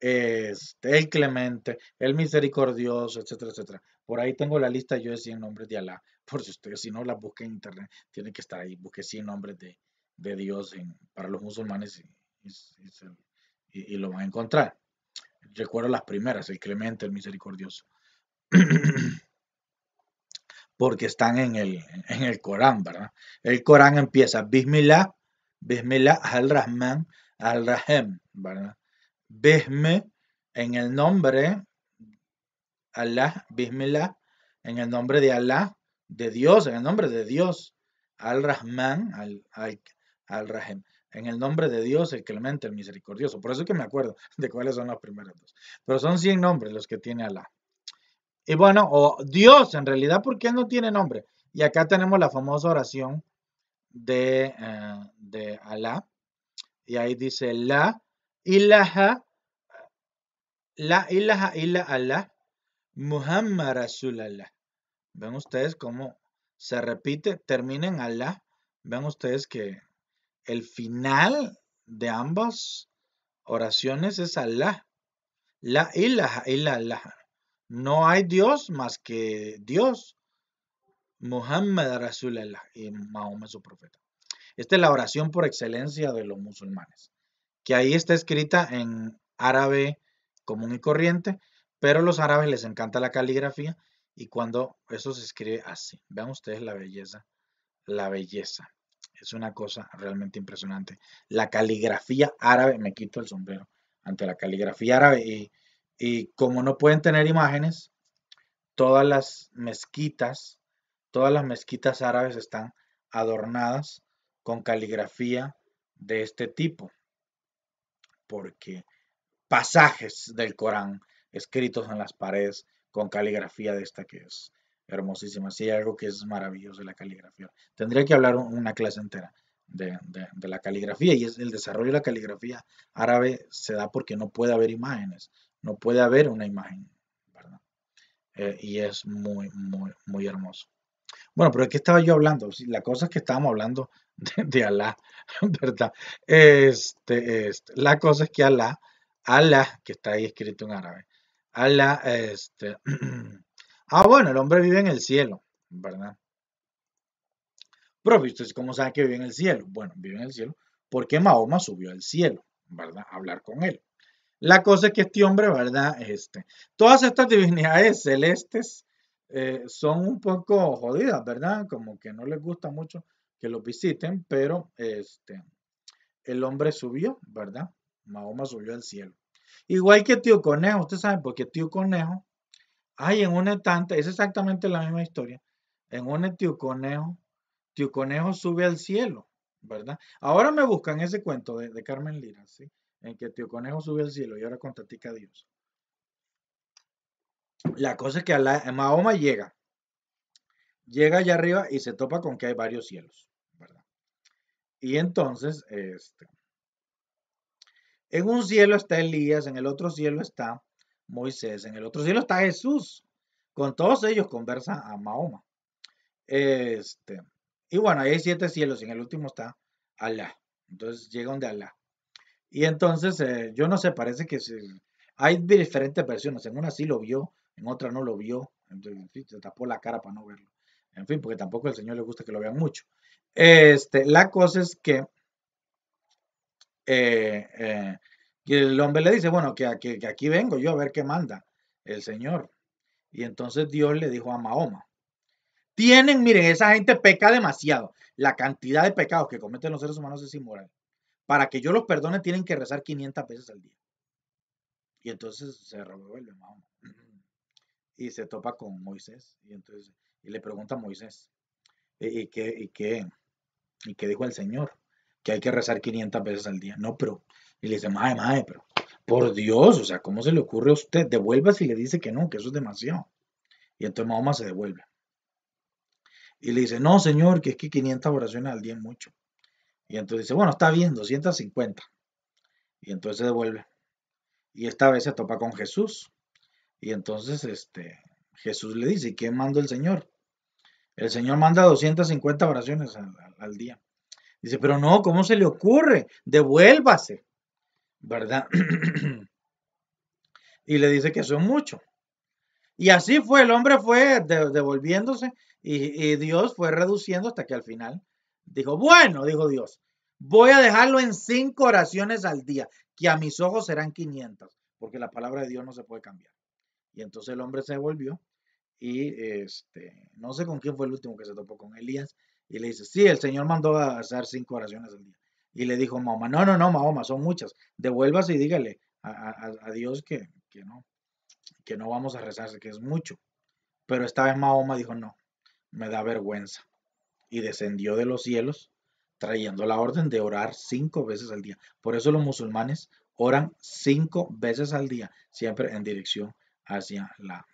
Este, el clemente, el misericordioso, etcétera, etcétera. Por ahí tengo la lista yo de 100 nombres de Alá. *laughs* Por si ustedes, si no la busquen en internet, tiene que estar ahí. Busque 100 nombres de, Dios para los musulmanes y, lo van a encontrar. Recuerdo las primeras, el clemente, el misericordioso. *clears throat* Porque están en el, en el Corán, ¿verdad? El Corán empieza Bismillah, Bismillah al-Rahman, al-Rahim, ¿verdad? Bisme en el nombre Allah, Bismillah, en el nombre de Allah, de Dios, en el nombre de Dios, Al-Rahman, Al-Rahim, en el nombre de Dios, el clemente, el misericordioso. Por eso es que me acuerdo *laughs* de cuáles son las primeras dos. Pero son 100 nombres los que tiene Allah. Y bueno, o Dios, en realidad, ¿por qué no tiene nombre? Y acá tenemos la famosa oración de, eh, de. Y ahí dice, la ilaha, la ilaha illa Allah, Muhammad Rasulallah. Ven ustedes cómo se repite, termina en Allah. Ven ustedes que el final de ambas oraciones es Allah. La ilaha Allah. No hay Dios más que Dios. Muhammad Rasulallah y Mahoma su profeta. Esta es la oración por excelencia de los musulmanes, que ahí está escrita en árabe común y corriente, pero a los árabes les encanta la caligrafía y cuando eso se escribe así. Vean ustedes la belleza, la belleza. Es una cosa realmente impresionante. La caligrafía árabe, me quito el sombrero ante la caligrafía árabe y, y como no pueden tener imágenes, todas las mezquitas, todas las mezquitas árabes están adornadas con caligrafía de este tipo, porque pasajes del Corán escritos en las paredes con caligrafía de esta que es hermosísima. Sí, hay algo que es maravilloso de la caligrafía. Tendría que hablar una clase entera de, la caligrafía y es el desarrollo de la caligrafía árabe se da porque no puede haber imágenes, no puede haber una imagen. Eh, y es muy, muy, muy hermoso. Bueno, pero ¿de qué estaba yo hablando? La cosa es que estábamos hablando de, Alá, *laughs* ¿verdad? Este, este, la cosa es que Alá, Alá, que está ahí escrito en árabe, la, este, *clears throat* ah, bueno, el hombre vive en el cielo, ¿verdad? Pero ¿ustedes cómo saben que vive en el cielo? Bueno, vive en el cielo porque Mahoma subió al cielo, ¿verdad? A hablar con él. La cosa es que este hombre, ¿verdad? Este, todas estas divinidades celestes eh, son un poco jodidas, ¿verdad? Como que no les gusta mucho que los visiten, pero este, el hombre subió, ¿verdad? Mahoma subió al cielo. Igual que Tío Conejo, usted sabe, porque Tío Conejo, hay en un estante, es exactamente la misma historia. En un Tío Conejo, Tío Conejo sube al cielo, ¿verdad? Ahora me buscan ese cuento de, Carmen Lira, ¿sí? En que Tío Conejo sube al cielo y ahora contratica a Dios. La cosa es que Mahoma llega, llega allá arriba y se topa con que hay varios cielos, ¿verdad? Y entonces, este, en un cielo está Elías, en el otro cielo está Moisés, en el otro cielo está Jesús. Con todos ellos conversa a Mahoma. Este, y bueno, hay siete cielos y en el último está Alá. Entonces llega donde Alá. Y entonces, eh, yo no sé, parece que hay diferentes versiones. En una sí lo vio, en otra no lo vio. Entonces, se tapó la cara para no verlo. En fin, porque tampoco al Señor le gusta que lo vean mucho. Este, la cosa es que, eh, eh, el hombre le dice, bueno, que, que, aquí vengo yo a ver qué manda el Señor. Y entonces Dios le dijo a Mahoma, tienen, miren, esa gente peca demasiado. La cantidad de pecados que cometen los seres humanos es inmoral. Para que yo los perdone tienen que rezar 500 veces al día. Y entonces se revuelve Mahoma. *clears throat* Y se topa con Moisés. Y entonces y le pregunta a Moisés, ¿y qué, y qué, y qué dijo el Señor? Que hay que rezar 500 veces al día. No, pero, y le dice, mae, mae, pero, por Dios, o sea, ¿cómo se le ocurre a usted? Devuelva si le dice que no, que eso es demasiado. Y entonces Mahoma se devuelve. Y le dice, no, señor, que es que 500 oraciones al día es mucho. Y entonces dice, bueno, está bien, 250. Y entonces se devuelve. Y esta vez se topa con Jesús. Y entonces este, Jesús le dice, ¿y qué mandó el Señor? El Señor manda 250 oraciones al, día. Dice, pero no, ¿cómo se le ocurre? Devuélvase, ¿verdad? *clears throat* y le dice que son mucho. Y así fue, el hombre fue devolviéndose y, Dios fue reduciendo hasta que al final dijo, bueno, dijo Dios, voy a dejarlo en cinco oraciones al día, que a mis ojos serán 500, porque la palabra de Dios no se puede cambiar. Y entonces el hombre se devolvió y este, no sé con quién fue el último que se topó con Elías y le dice, sí, el Señor mandó a hacer cinco oraciones al día. Y le dijo Mahoma, no, no, no, Mahoma, son muchas. Devuélvase y dígale a, Dios que, que, no, que no vamos a rezarse, que es mucho. Pero esta vez Mahoma dijo, no, me da vergüenza. Y descendió de los cielos trayendo la orden de orar cinco veces al día. Por eso los musulmanes oran cinco veces al día, siempre en dirección hacia la.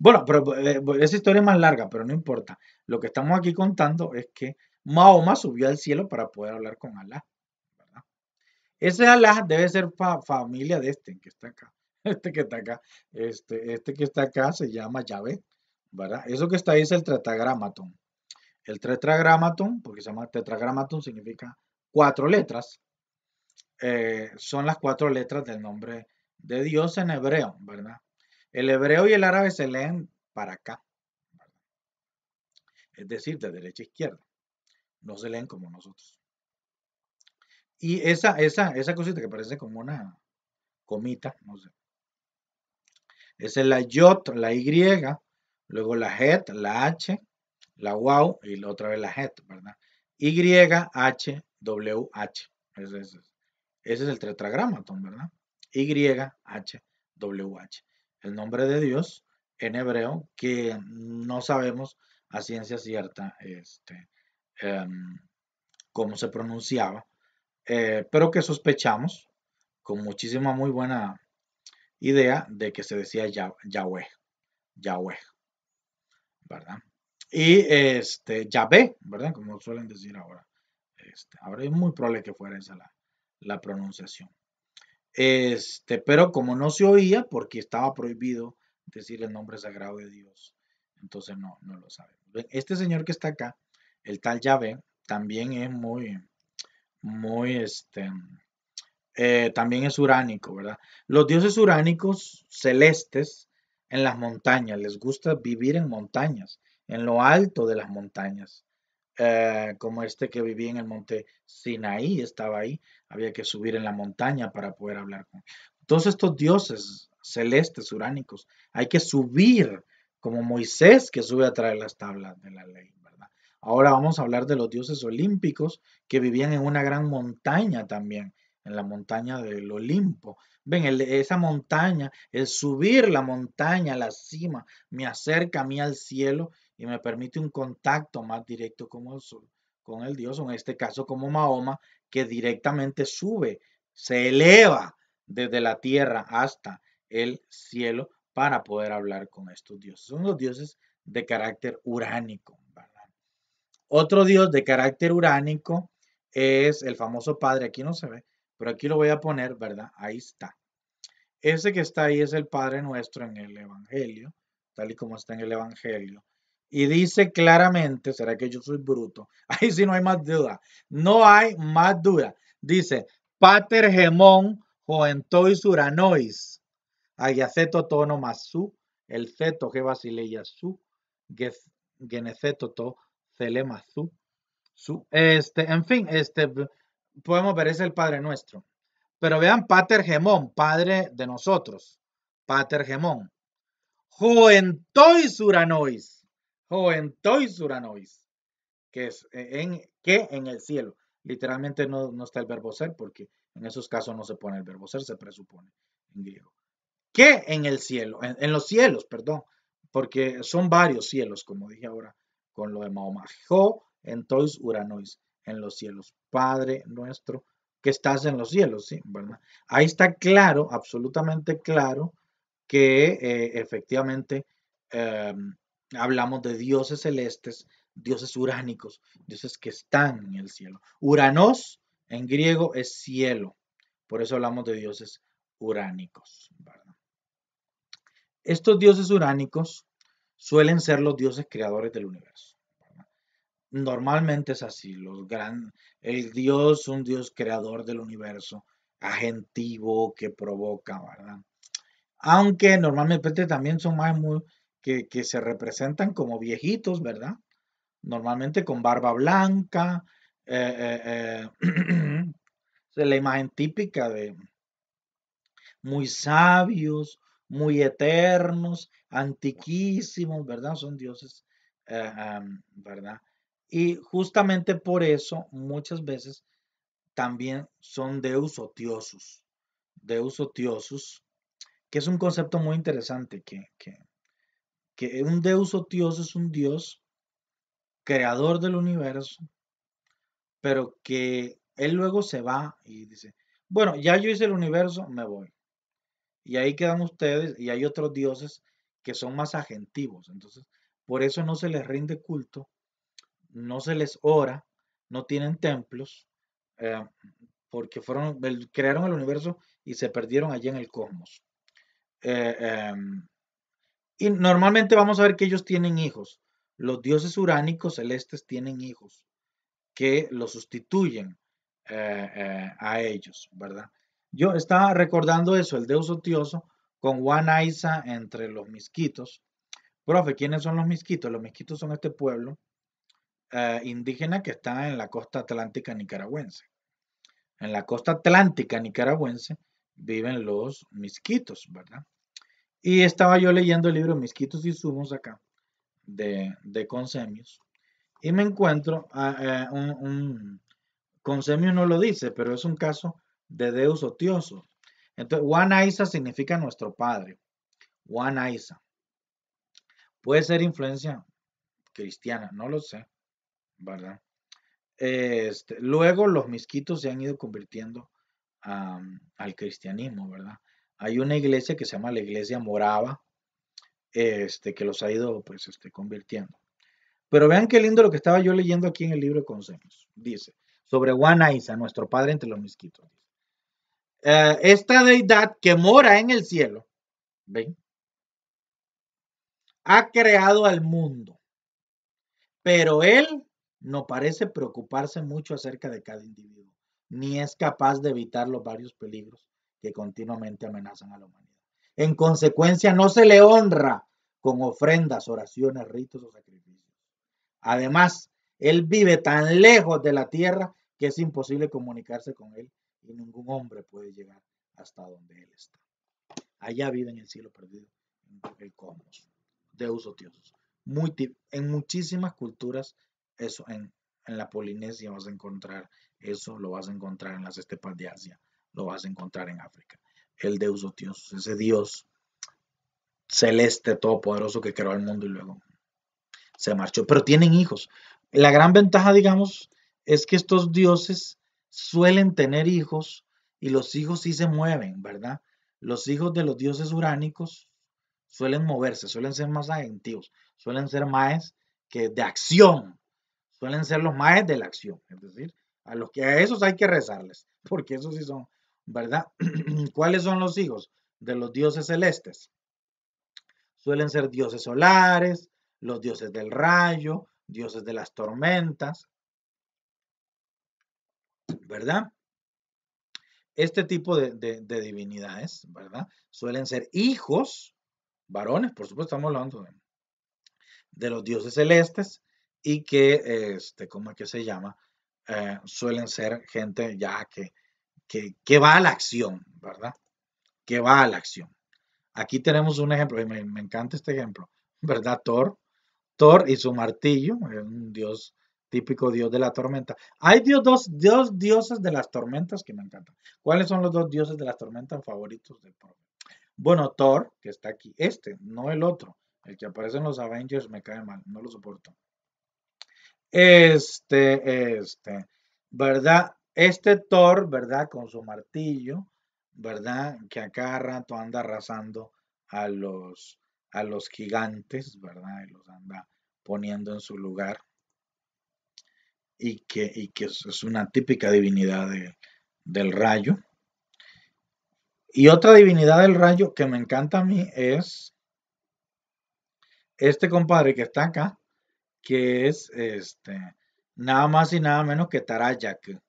Bueno, pero eh, esa historia es más larga, pero no importa. Lo que estamos aquí contando es que Mahoma subió al cielo para poder hablar con Alá. Ese Alá debe ser familia de este que está acá. *laughs* Este que está acá. Este, este que está acá se llama Yahvé. ¿verdad? Eso que está ahí es el tetragramaton. El tetragramaton, porque se llama tetragramaton, significa cuatro letras. Eh, son las cuatro letras del nombre de Dios en hebreo, ¿verdad? El hebreo y el árabe se leen para acá, es decir, de derecha a izquierda. No se leen como nosotros. Y esa, esa, esa cosita que parece como una comita, no sé. es la yot, la y, luego la het, la h, la wow y otra vez la het, ¿verdad? Y, H, W, H. Ese es, el tetragramaton, ¿verdad? Y, H, W, H. El nombre de Dios en hebreo que no sabemos a ciencia cierta este, em, cómo se pronunciaba, eh, pero que sospechamos con muchísima muy buena idea de que se decía Yahweh, Yahweh. ¿verdad? Y este, Yahvé, ¿verdad? Como suelen decir ahora. Este, ahora es muy probable que fuera esa la, pronunciación. Este, pero como no se oía, porque estaba prohibido decir el nombre sagrado de Dios, entonces no, no lo sabemos. Este señor que está acá, el tal Yahvé, también es muy, muy, este, eh, también es uránico, ¿verdad? Los dioses uránicos celestes en las montañas, les gusta vivir en montañas, en lo alto de las montañas, eh, como este que vivía en el monte Sinaí, estaba ahí, había que subir en la montaña para poder hablar con todos estos dioses celestes, uránicos, hay que subir, como Moisés que sube a traer las tablas de la ley, ¿verdad? Ahora vamos a hablar de los dioses olímpicos que vivían en una gran montaña también, en la montaña del Olimpo. Ven, esa montaña, el subir la montaña la cima, me acerca a mí al cielo y me permite un contacto más directo con el, con el Dios, en este caso como Mahoma, que directamente sube, se eleva desde la tierra hasta el cielo para poder hablar con estos dioses. Son los dioses de carácter uránico. Otro dios de carácter uránico es el famoso Padre. Aquí no se ve, pero aquí lo voy a poner, ¿verdad? Ahí está. Ese que está ahí es el Padre nuestro en el Evangelio, tal y como está en el Evangelio. Y dice claramente, ¿será que yo soy bruto? *laughs* Ahí sí no hay más duda. No hay más duda. Dice, Pater Gemón, Joentois Uranois, Ayaceto Tono Masu, el Ceto que Basileia Su, Geneceto To Celemazu, Su. Este, en fin, este, podemos ver, es el Padre Nuestro. Pero vean, Pater Gemón, Padre de nosotros. Pater Gemón. Joentois Uranois. Joentois Uranois. Que es en, que en el cielo. Literalmente no, no está el verbo ser porque en esos casos no se pone el verbo ser, se presupone en griego. ¿Qué en el cielo? En, los cielos, perdón, porque son varios cielos, como dije ahora con lo de Mahoma. Jo, entonces uranois, en los cielos. Padre nuestro que estás en los cielos, ¿sí? ¿verdad? Ahí está claro, absolutamente claro, que eh, efectivamente em, hablamos de dioses celestes, dioses uránicos, dioses que están en el cielo. Uranos en griego es cielo, por eso hablamos de dioses uránicos. Estos dioses uránicos suelen ser los dioses creadores del universo. Normalmente es así, los gran, el dios, un dios creador del universo, agentivo, que provoca, ¿verdad? Aunque normalmente también son más muy, que, que se representan como viejitos, ¿verdad? Normalmente con barba blanca, eh, eh, eh *clears throat* la imagen típica de muy sabios, muy eternos, antiquísimos, ¿verdad? Son dioses, ¿verdad? Y justamente por eso muchas veces también son deus otiosos. Deus otiosos, que es un concepto muy interesante, que, que, que un deus otioso es un dios creador del universo, pero que él luego se va y dice, bueno, ya yo hice el universo, me voy. Y ahí quedan ustedes y hay otros dioses que son más agentivos. Entonces, por eso no se les rinde culto, no se les ora, no tienen templos, eh, porque fueron, crearon el universo y se perdieron allí en el cosmos. Eh, em, y normalmente vamos a ver que ellos tienen hijos. Los dioses uránicos celestes tienen hijos que los sustituyen eh, eh, a ellos, ¿verdad? Yo estaba recordando eso, el Deus Otioso, con Juan Aiza entre los misquitos. Profe, ¿quiénes son los misquitos? Los misquitos son este pueblo eh, indígena que está en la costa atlántica nicaragüense. En la costa atlántica nicaragüense viven los misquitos, ¿verdad? Y estaba yo leyendo el libro Misquitos y Sumos acá, de, de Consemios, y me encuentro a, un, Consemio no lo dice, pero es un caso de Deus otioso. Entonces, Juan Aiza significa nuestro padre. Juan Aiza. Puede ser influencia cristiana, no lo sé, ¿verdad? Este, luego los misquitos se han ido convirtiendo al cristianismo, ¿verdad? Hay una iglesia que se llama la iglesia morava, este, que los ha ido pues, este, convirtiendo. Pero vean qué lindo lo que estaba yo leyendo aquí en el libro de consejos. Dice, sobre Isa, nuestro Padre entre los misquitos. Eh, esta deidad que mora en el cielo, ¿ven? Ha creado al mundo, pero él no parece preocuparse mucho acerca de cada individuo, ni es capaz de evitar los varios peligros que continuamente amenazan a la humanidad. En consecuencia, no se le honra con ofrendas, oraciones, ritos o sacrificios. Además, él vive tan lejos de la tierra que es imposible comunicarse con él y ningún hombre puede llegar hasta donde él está. Allá vive en el cielo perdido, en el cosmos. Deus otiosos. Muy, en muchísimas culturas, eso, en, la Polinesia vas a encontrar eso, lo vas a encontrar en las estepas de Asia, lo vas a encontrar en África. El Deus otiosos, ese Dios celeste, todopoderoso que creó el mundo y luego se marchó. Pero tienen hijos. La gran ventaja, digamos, es que estos dioses suelen tener hijos y los hijos sí se mueven, ¿verdad? Los hijos de los dioses uránicos suelen moverse, suelen ser más agentivos, suelen ser más que de acción, suelen ser los más de la acción, es decir, a los que a esos hay que rezarles, porque esos sí son, ¿verdad? *clears throat* ¿Cuáles son los hijos de los dioses celestes? Suelen ser dioses solares, los dioses del rayo, dioses de las tormentas, ¿verdad? Este tipo de, divinidades, ¿verdad? Suelen ser hijos, varones, por supuesto, estamos hablando de, los dioses celestes y que, este, ¿cómo es que se llama? Eh, suelen ser gente ya que, que, va a la acción, ¿verdad? Que va a la acción. Aquí tenemos un ejemplo, y me, me encanta este ejemplo, ¿verdad? Thor, Thor y su martillo, un dios típico dios de la tormenta. Hay dios, dos, dios, dioses de las tormentas que me encantan. ¿Cuáles son los dos dioses de las tormentas favoritos del profeta? Bueno, Thor, que está aquí, este, no el otro. El que aparece en los Avengers me cae mal, no lo soporto. Este, este, ¿verdad? Este Thor, ¿verdad? Con su martillo, ¿verdad? Que a cada rato anda arrasando a los, a los gigantes, ¿verdad? Y los anda poniendo en su lugar y que, es una típica divinidad del rayo. Y otra divinidad del rayo que me encanta a mí es este compadre que está acá, que es este, nada más y nada menos que Tarayak,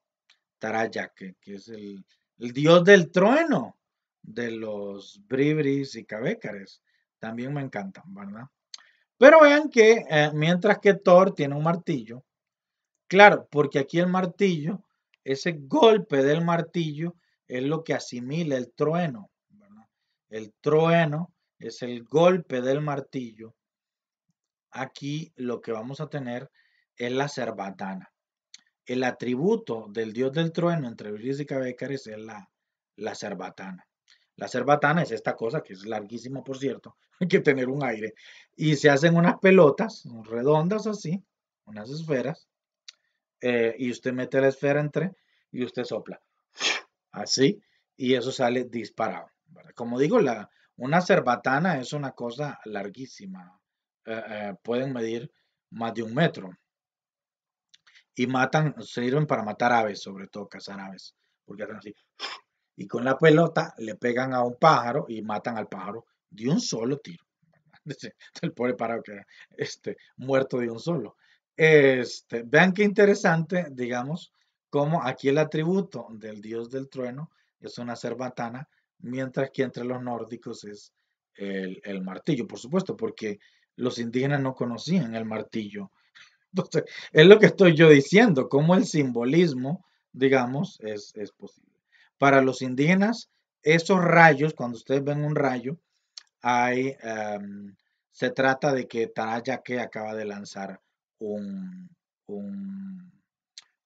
Tarayak, que es el, dios del trueno de los bribris y cabécares. También me encantan, ¿verdad? Pero vean que eh, mientras que Thor tiene un martillo, Claro, porque aquí el martillo, ese golpe del martillo es lo que asimila el trueno. El trueno es el golpe del martillo. Aquí lo que vamos a tener es la cerbatana. El atributo del dios del trueno entre Brilis y Cabécares es la, la cerbatana. La cerbatana es esta cosa que es larguísima, por cierto, *laughs* hay que tener un aire. Y se hacen unas pelotas redondas así, unas esferas, eh, y usted mete la esfera entre y usted sopla. *sniffs* Así, y eso sale disparado. Como digo, la, una cerbatana es una cosa larguísima. Eh, eh, pueden medir más de un metro. Y matan, sirven para matar aves, sobre todo cazar aves, porque hacen así. Y con la pelota le pegan a un pájaro y matan al pájaro de un solo tiro. *laughs* El pobre pájaro que este, muerto de un solo. Este, vean qué interesante, digamos, como aquí el atributo del dios del trueno es una cerbatana, mientras que entre los nórdicos es el, martillo, por supuesto, porque los indígenas no conocían el martillo. Entonces, es lo que estoy yo diciendo, cómo el simbolismo, digamos, es, posible. Para los indígenas, esos rayos, cuando ustedes ven un rayo, hay, em, se trata de que Taraya que acaba de lanzar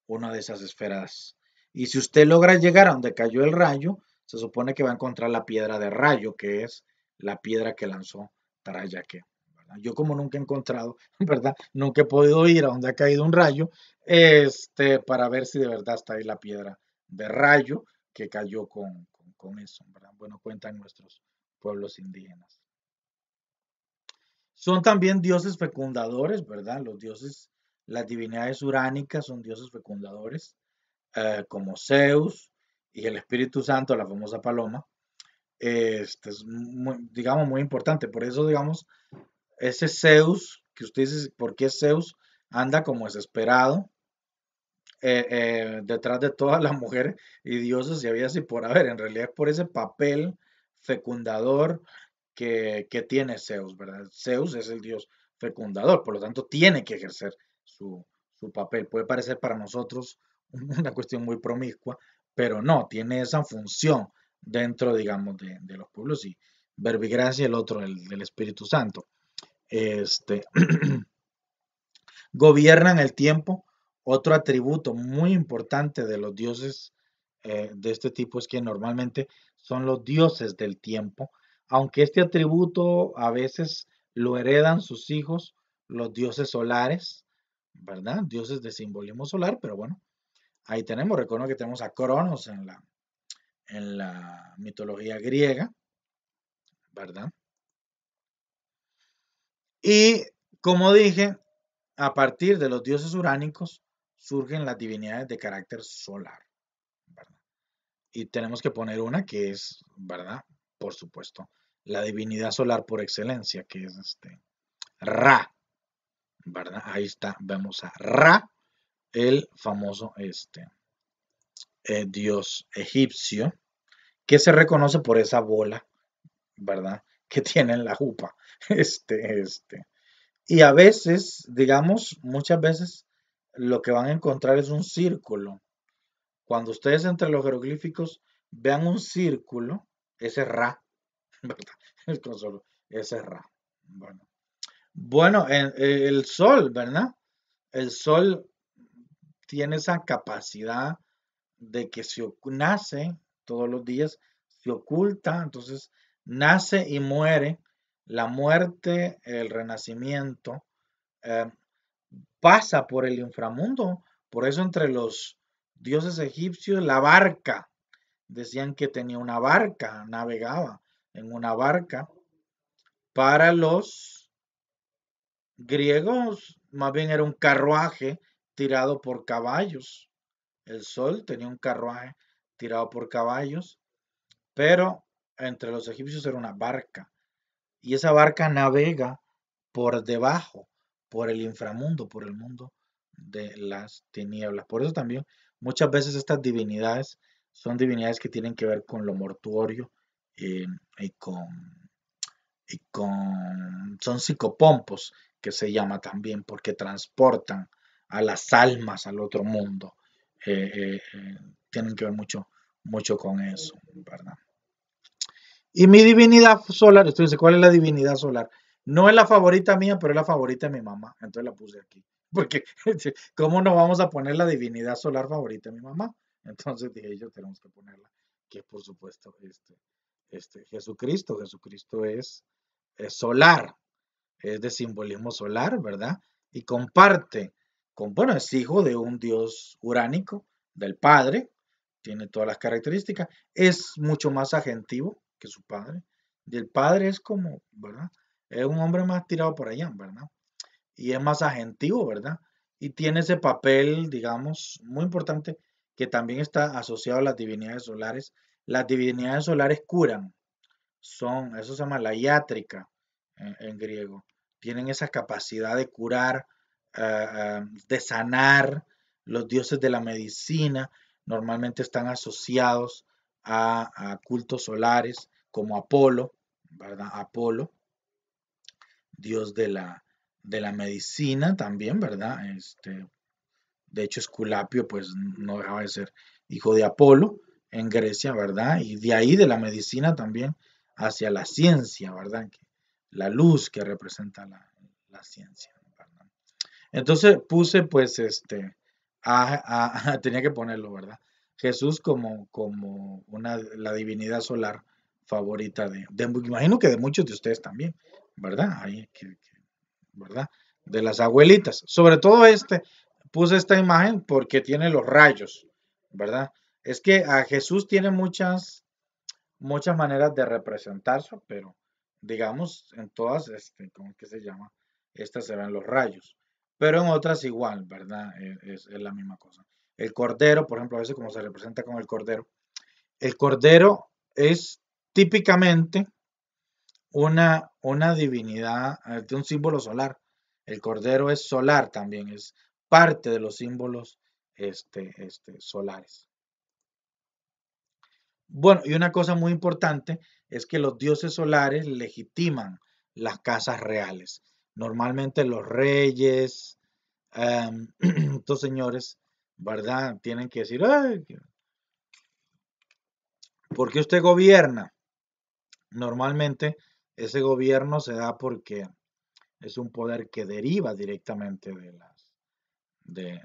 una de esas esferas. Y si usted logra llegar a donde cayó el rayo, se supone que va a encontrar la piedra de rayo, que es la piedra que lanzó Tarayake. Yo como nunca he encontrado, *laughs* ¿verdad? Nunca he podido ir a donde ha caído un rayo, este, para ver si de verdad está ahí la piedra de rayo que cayó con, con, eso, ¿verdad? Bueno, cuentan nuestros pueblos indígenas. Son también dioses fecundadores, ¿verdad? Los dioses, las divinidades uránicas son dioses fecundadores, eh, como Zeus y el Espíritu Santo, la famosa paloma. Este es, digamos, muy importante. Por eso, digamos, ese Zeus, que usted dice, ¿por qué Zeus? Anda como desesperado eh, eh, detrás de todas las mujeres y dioses y había así por haber. En realidad por ese papel fecundador que, tiene Zeus, ¿verdad? Zeus es el dios fecundador, por lo tanto tiene que ejercer su, papel. Puede parecer para nosotros *laughs* una cuestión muy promiscua, pero no, tiene esa función dentro, digamos, de, los pueblos y Verbigracia, el otro, el del Espíritu Santo. Este, *clears throat* gobiernan el tiempo. Otro atributo muy importante de los dioses eh, de este tipo es que normalmente son los dioses del tiempo aunque este atributo a veces lo heredan sus hijos, los dioses solares, ¿verdad? Dioses de simbolismo solar, pero bueno, ahí tenemos, recuerdo que tenemos a Cronos en la, en la mitología griega, ¿verdad? Y como dije, a partir de los dioses uránicos surgen las divinidades de carácter solar. Y tenemos que poner una que es, ¿verdad? Por supuesto, la divinidad solar por excelencia, que es este Ra. ¿Verdad? Ahí está, vemos a Ra, el famoso este, eh, dios egipcio, que se reconoce por esa bola, ¿verdad? Que tiene en la jupa. *laughs* Este, este. Y a veces, digamos, muchas veces lo que van a encontrar es un círculo. Cuando ustedes entre los jeroglíficos vean un círculo, ese Ra, *laughs* ¿verdad? Ese Ra. Bueno, bueno el sol, ¿verdad? El sol tiene esa capacidad de que se nace todos los días, se oculta, entonces nace y muere. La muerte, el renacimiento, eh, pasa por el inframundo. Por eso entre los dioses egipcios, la barca, decían que tenía una barca, navegaba en una barca. Para los griegos, más bien era un carruaje tirado por caballos. El sol tenía un carruaje tirado por caballos, pero entre los egipcios era una barca. Y esa barca navega por debajo, por el inframundo, por el mundo de las tinieblas. Por eso también muchas veces estas divinidades son divinidades que tienen que ver con lo mortuorio eh, y, con, y con... son psicopompos que se llama también porque transportan a las almas al otro mundo. Eh, eh, eh, tienen que ver mucho, mucho con eso, ¿verdad? Y mi divinidad solar, esto dice, ¿cuál es la divinidad solar? No es la favorita mía, pero es la favorita de mi mamá. Entonces la puse aquí. *laughs* Porque, ¿cómo no vamos a poner la divinidad solar favorita de mi mamá? Entonces dije yo, tenemos que ponerla, que por supuesto este, este, Jesucristo. Jesucristo es, es solar, es de simbolismo solar, ¿verdad? Y comparte bueno, es hijo de un dios uránico, del padre, tiene todas las características, es mucho más agentivo que su padre. Y el padre es como, ¿verdad? Es un hombre más tirado por allá, ¿verdad? Y es más agentivo, ¿verdad? Y tiene ese papel, digamos, muy importante que también está asociado a las divinidades solares. Las divinidades solares curan, son, eso se llama la iátrica en, en griego. Tienen esa capacidad de curar, de sanar, los dioses de la medicina normalmente están asociados a, cultos solares como Apolo, ¿verdad? Apolo, dios de la, de la medicina también, ¿verdad? Este, de hecho, Esculapio, pues no dejaba de ser hijo de Apolo en Grecia, ¿verdad? Y de ahí de la medicina también hacia la ciencia, ¿verdad? La luz que representa la, ciencia. Entonces puse pues este, *laughs* tenía que ponerlo, ¿verdad? Jesús como, como una, la divinidad solar favorita de, imagino que de muchos de ustedes también, ¿verdad? Ahí, ¿verdad? De las abuelitas. Sobre todo este, puse esta imagen porque tiene los rayos, ¿verdad? Es que a Jesús tiene muchas, muchas maneras de representarse, pero digamos, en todas, este, ¿cómo que se llama? Estas se ven los rayos pero en otras igual, ¿verdad? E, es, la misma cosa. El cordero, por ejemplo, a veces como se representa con el cordero, el cordero es típicamente una, una divinidad, eh, un símbolo solar. El cordero es solar también, es parte de los símbolos este, este, solares. Bueno, y una cosa muy importante es que los dioses solares legitiman las casas reales. Normalmente los reyes, *clears throat* estos señores, ¿verdad? Tienen que decir, ¿por qué usted gobierna? Normalmente ese gobierno se da porque es un poder que deriva directamente de las de,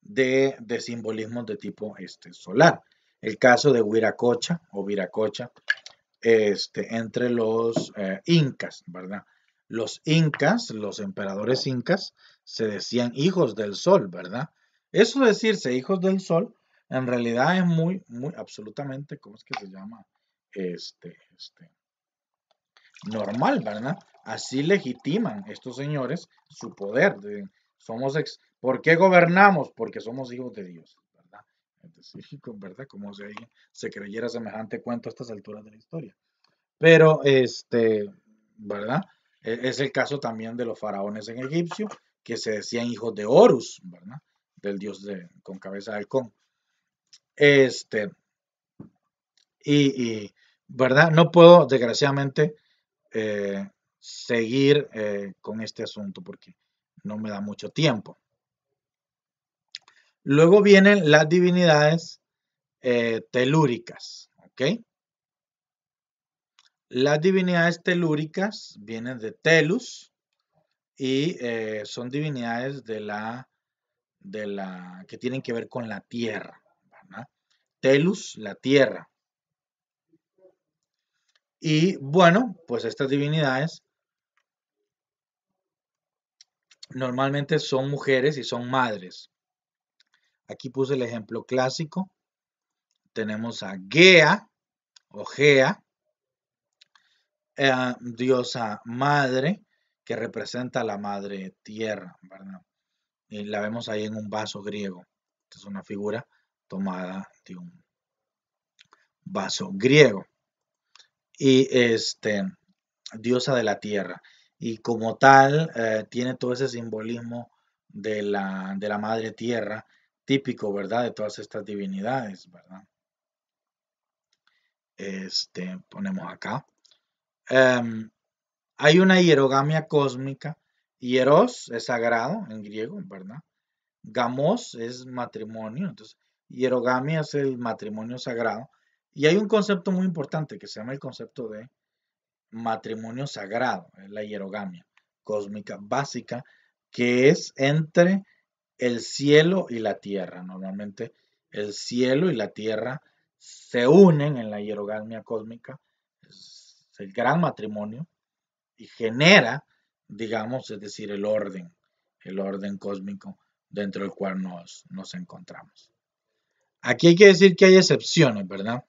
de, simbolismos de tipo este, solar. El caso de Huiracocha o Viracocha este, entre los eh, incas, ¿verdad? Los incas, los emperadores incas, se decían hijos del sol, ¿verdad? Eso decirse hijos del sol, en realidad es muy, muy, absolutamente, ¿cómo es que se llama? Este, este, normal, ¿verdad? Así legitiman estos señores su poder. somos ex, ¿Por qué gobernamos? Porque somos hijos de Dios, ¿verdad? Es decir, *laughs* ¿verdad? Como si se creyera semejante cuento a estas alturas de la historia. Pero, este, ¿verdad? E-, es el caso también de los faraones en Egipcio, que se decían hijos de Horus, ¿verdad? Del dios de, con cabeza de halcón. Este, y, ¿verdad? No puedo, desgraciadamente, eh, seguir eh, con este asunto porque no me da mucho tiempo. Luego vienen las divinidades eh, telúricas, ¿ok? Las divinidades telúricas vienen de Telus y eh, son divinidades de la, de la, que tienen que ver con la tierra. Telus, la tierra. Y bueno, pues estas divinidades normalmente son mujeres y son madres. Aquí puse el ejemplo clásico. Tenemos a Gea o Gea, eh, diosa madre que representa a la madre tierra, ¿verdad? Y la vemos ahí en un vaso griego. Es una figura tomada de un vaso griego. Y este, diosa de la tierra. Y como tal, eh, tiene todo ese simbolismo de la, de la madre tierra, típico, ¿verdad? De todas estas divinidades, ¿verdad? Este, ponemos acá. Em, hay una hierogamia cósmica. Hieros es sagrado en griego, ¿verdad? Gamos es matrimonio. Entonces, hierogamia es el matrimonio sagrado. Y hay un concepto muy importante que se llama el concepto de matrimonio sagrado, la hierogamia cósmica básica, que es entre el cielo y la tierra. Normalmente el cielo y la tierra se unen en la hierogamia cósmica el gran matrimonio y genera, digamos, es decir, el orden, el orden cósmico dentro del cual nos, nos encontramos. Aquí hay que decir que hay excepciones, ¿verdad?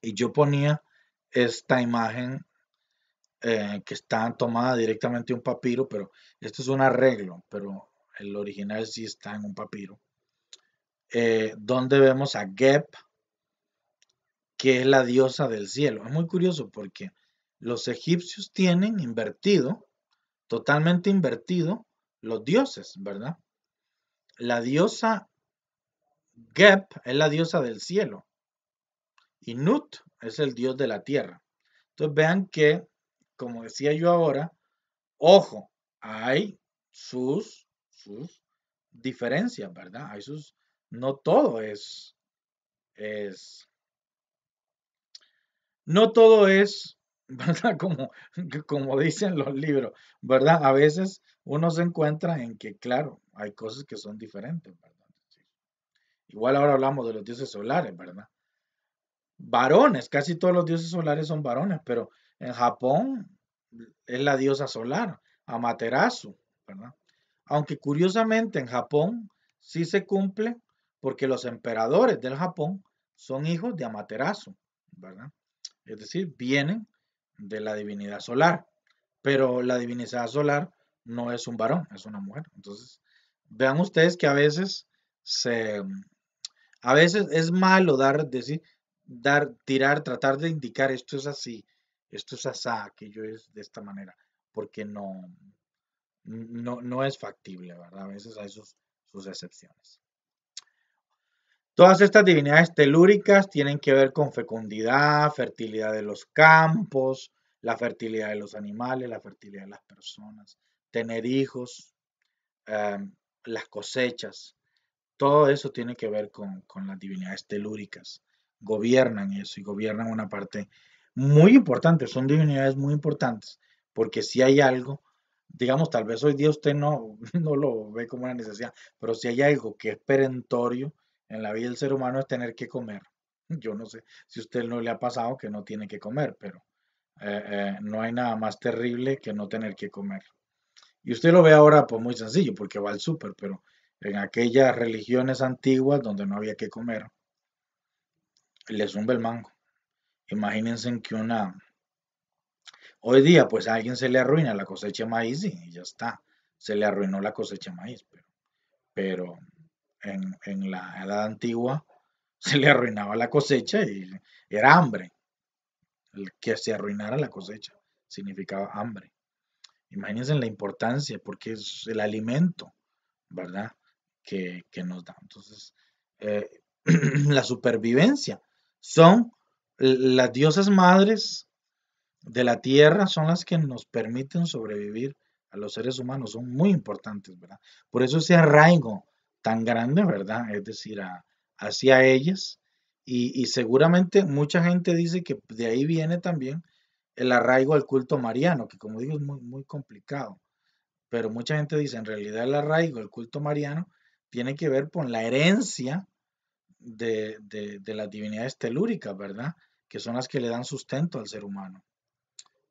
Y yo ponía esta imagen eh, que está tomada directamente de un papiro, pero esto es un arreglo, pero el original sí está en un papiro, eh, donde vemos a Geb, que es la diosa del cielo. Es muy curioso porque los egipcios tienen invertido, totalmente invertido, los dioses, ¿verdad? La diosa Geb es la diosa del cielo y Nut es el dios de la tierra. Entonces vean que, como decía yo ahora, ojo, hay sus, sus diferencias, ¿verdad? Hay sus, no todo es, es no todo es, ¿verdad? *laughs* Como, dicen los libros, ¿verdad? A veces uno se encuentra en que, claro, hay cosas que son diferentes, ¿verdad? Igual ahora hablamos de los dioses solares, ¿verdad? Varones, casi todos los dioses solares son varones, pero en Japón es la diosa solar, Amaterasu, ¿verdad? Aunque curiosamente en Japón sí se cumple porque los emperadores del Japón son hijos de Amaterasu, ¿verdad? Es decir, vienen de la divinidad solar, pero la divinidad solar no es un varón, es una mujer. Entonces, vean ustedes que a veces se, a veces es malo dar, decir, dar, tirar, tratar de indicar esto es así, esto es así, aquello es de esta manera, porque no, no, no es factible, ¿verdad? A veces hay sus excepciones. Todas estas divinidades telúricas tienen que ver con fecundidad, fertilidad de los campos, la fertilidad de los animales, la fertilidad de las personas, tener hijos, em, las cosechas. Todo eso tiene que ver con, las divinidades telúricas. Gobiernan eso y gobiernan una parte muy importante. Son divinidades muy importantes porque si hay algo, digamos, tal vez hoy día usted no, *laughs* no lo ve como una necesidad, pero si hay algo que es perentorio, en la vida del ser humano es tener que comer. *laughs* Yo no sé si a usted no le ha pasado que no tiene que comer, pero eh, eh, no hay nada más terrible que no tener que comer. Y usted lo ve ahora pues muy sencillo porque va al súper, pero en aquellas religiones antiguas donde no había que comer, le zumba el mango. Imagínense que una... Hoy día pues a alguien se le arruina la cosecha de maíz y ya está. Se le arruinó la cosecha de maíz. Pero, pero en, en la edad antigua *laughs* se le arruinaba la cosecha y era hambre. El que se arruinara la cosecha significaba hambre. Imagínense la importancia, porque es el alimento, ¿verdad? Que, nos da. Entonces, eh, *clears throat* la supervivencia son las diosas madres de la tierra, son las que nos permiten sobrevivir a los seres humanos, son muy importantes, ¿verdad? Por eso ese arraigo tan grande, ¿verdad? Es decir, hacia ellas. Y, seguramente mucha gente dice que de ahí viene también el arraigo al culto mariano, que como digo es muy, complicado. Pero mucha gente dice, en realidad el arraigo al culto mariano tiene que ver con la herencia de, las divinidades telúricas, ¿verdad? Que son las que le dan sustento al ser humano.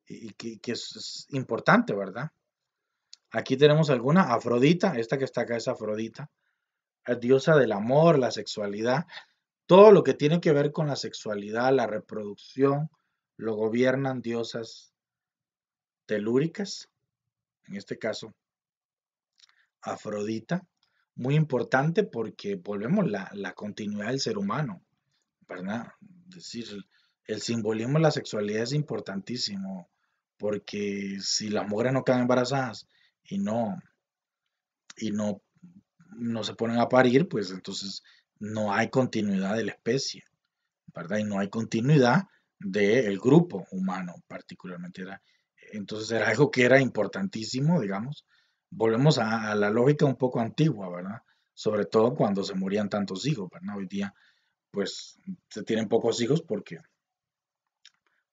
Y, que, es, importante, ¿verdad? Aquí tenemos alguna, Afrodita, esta que está acá es Afrodita, es diosa del amor, la sexualidad, todo lo que tiene que ver con la sexualidad, la reproducción, lo gobiernan diosas telúricas, en este caso Afrodita, muy importante porque volvemos la, la continuidad del ser humano, ¿verdad? Es decir, el simbolismo de la sexualidad es importantísimo porque si las mujeres no quedan embarazadas y no y no no se ponen a parir, pues entonces no hay continuidad de la especie, ¿verdad? Y no hay continuidad del grupo humano particularmente. Entonces era algo que era importantísimo, digamos. Volvemos a, la lógica un poco antigua, ¿verdad? Sobre todo cuando se morían tantos hijos, ¿verdad? Hoy día, pues, se tienen pocos hijos porque,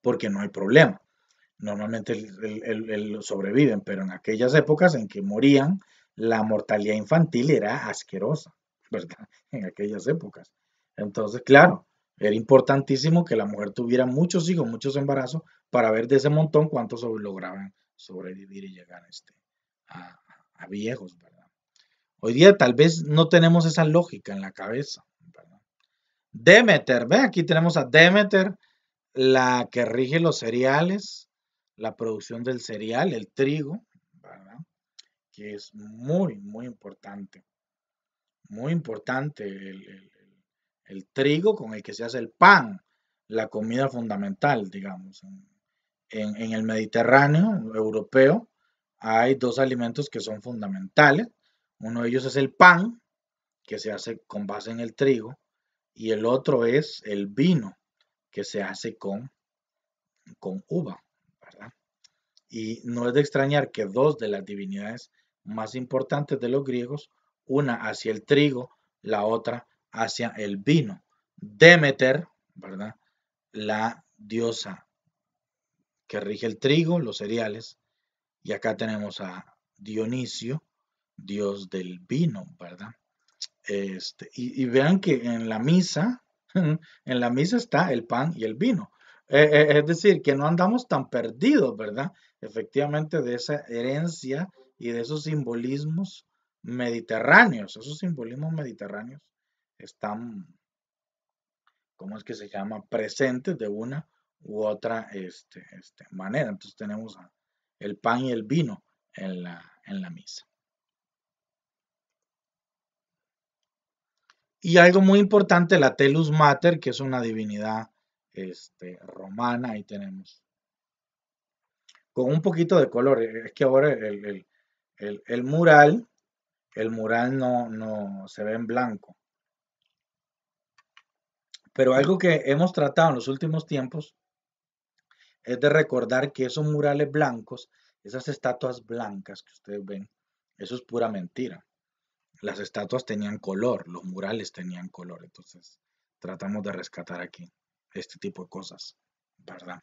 porque no hay problema. Normalmente sobreviven, pero en aquellas épocas en que morían, la mortalidad infantil era asquerosa, ¿verdad? *laughs* En aquellas épocas. Entonces, claro, era importantísimo que la mujer tuviera muchos hijos, muchos embarazos, para ver de ese montón cuántos lograban sobrevivir y llegar este, a, viejos, ¿verdad? Hoy día tal vez no tenemos esa lógica en la cabeza, ¿verdad? Demeter, ve, aquí tenemos a Demeter, la que rige los cereales, la producción del cereal, el trigo. Que es muy, muy importante. Muy importante el el trigo con el que se hace el pan, la comida fundamental, digamos. En, el Mediterráneo europeo hay dos alimentos que son fundamentales. Uno de ellos es el pan, que se hace con base en el trigo, y el otro es el vino, que se hace con, con uva, Y no es de extrañar que dos de las divinidades más importantes de los griegos, una hacia el trigo, la otra hacia el vino. Demeter, ¿verdad? La diosa que rige el trigo, los cereales. Y acá tenemos a Dionisio, dios del vino, ¿verdad? Este, y, vean que en la misa, *laughs* en la misa está el pan y el vino. Eh, eh, es decir, que no andamos tan perdidos, ¿verdad? Efectivamente, de esa herencia y de esos simbolismos mediterráneos, esos simbolismos mediterráneos están, ¿cómo es que se llama? Presentes de una u otra este, este, manera. Entonces tenemos el pan y el vino en la, en la misa. Y algo muy importante, la Telus Mater, que es una divinidad este, romana, ahí tenemos. Con un poquito de color. Es que ahora el, el mural, el mural no, no se ve en blanco. Pero algo que hemos tratado en los últimos tiempos es de recordar que esos murales blancos, esas estatuas blancas que ustedes ven, eso es pura mentira. Las estatuas tenían color, los murales tenían color. Entonces, tratamos de rescatar aquí este tipo de cosas, ¿verdad?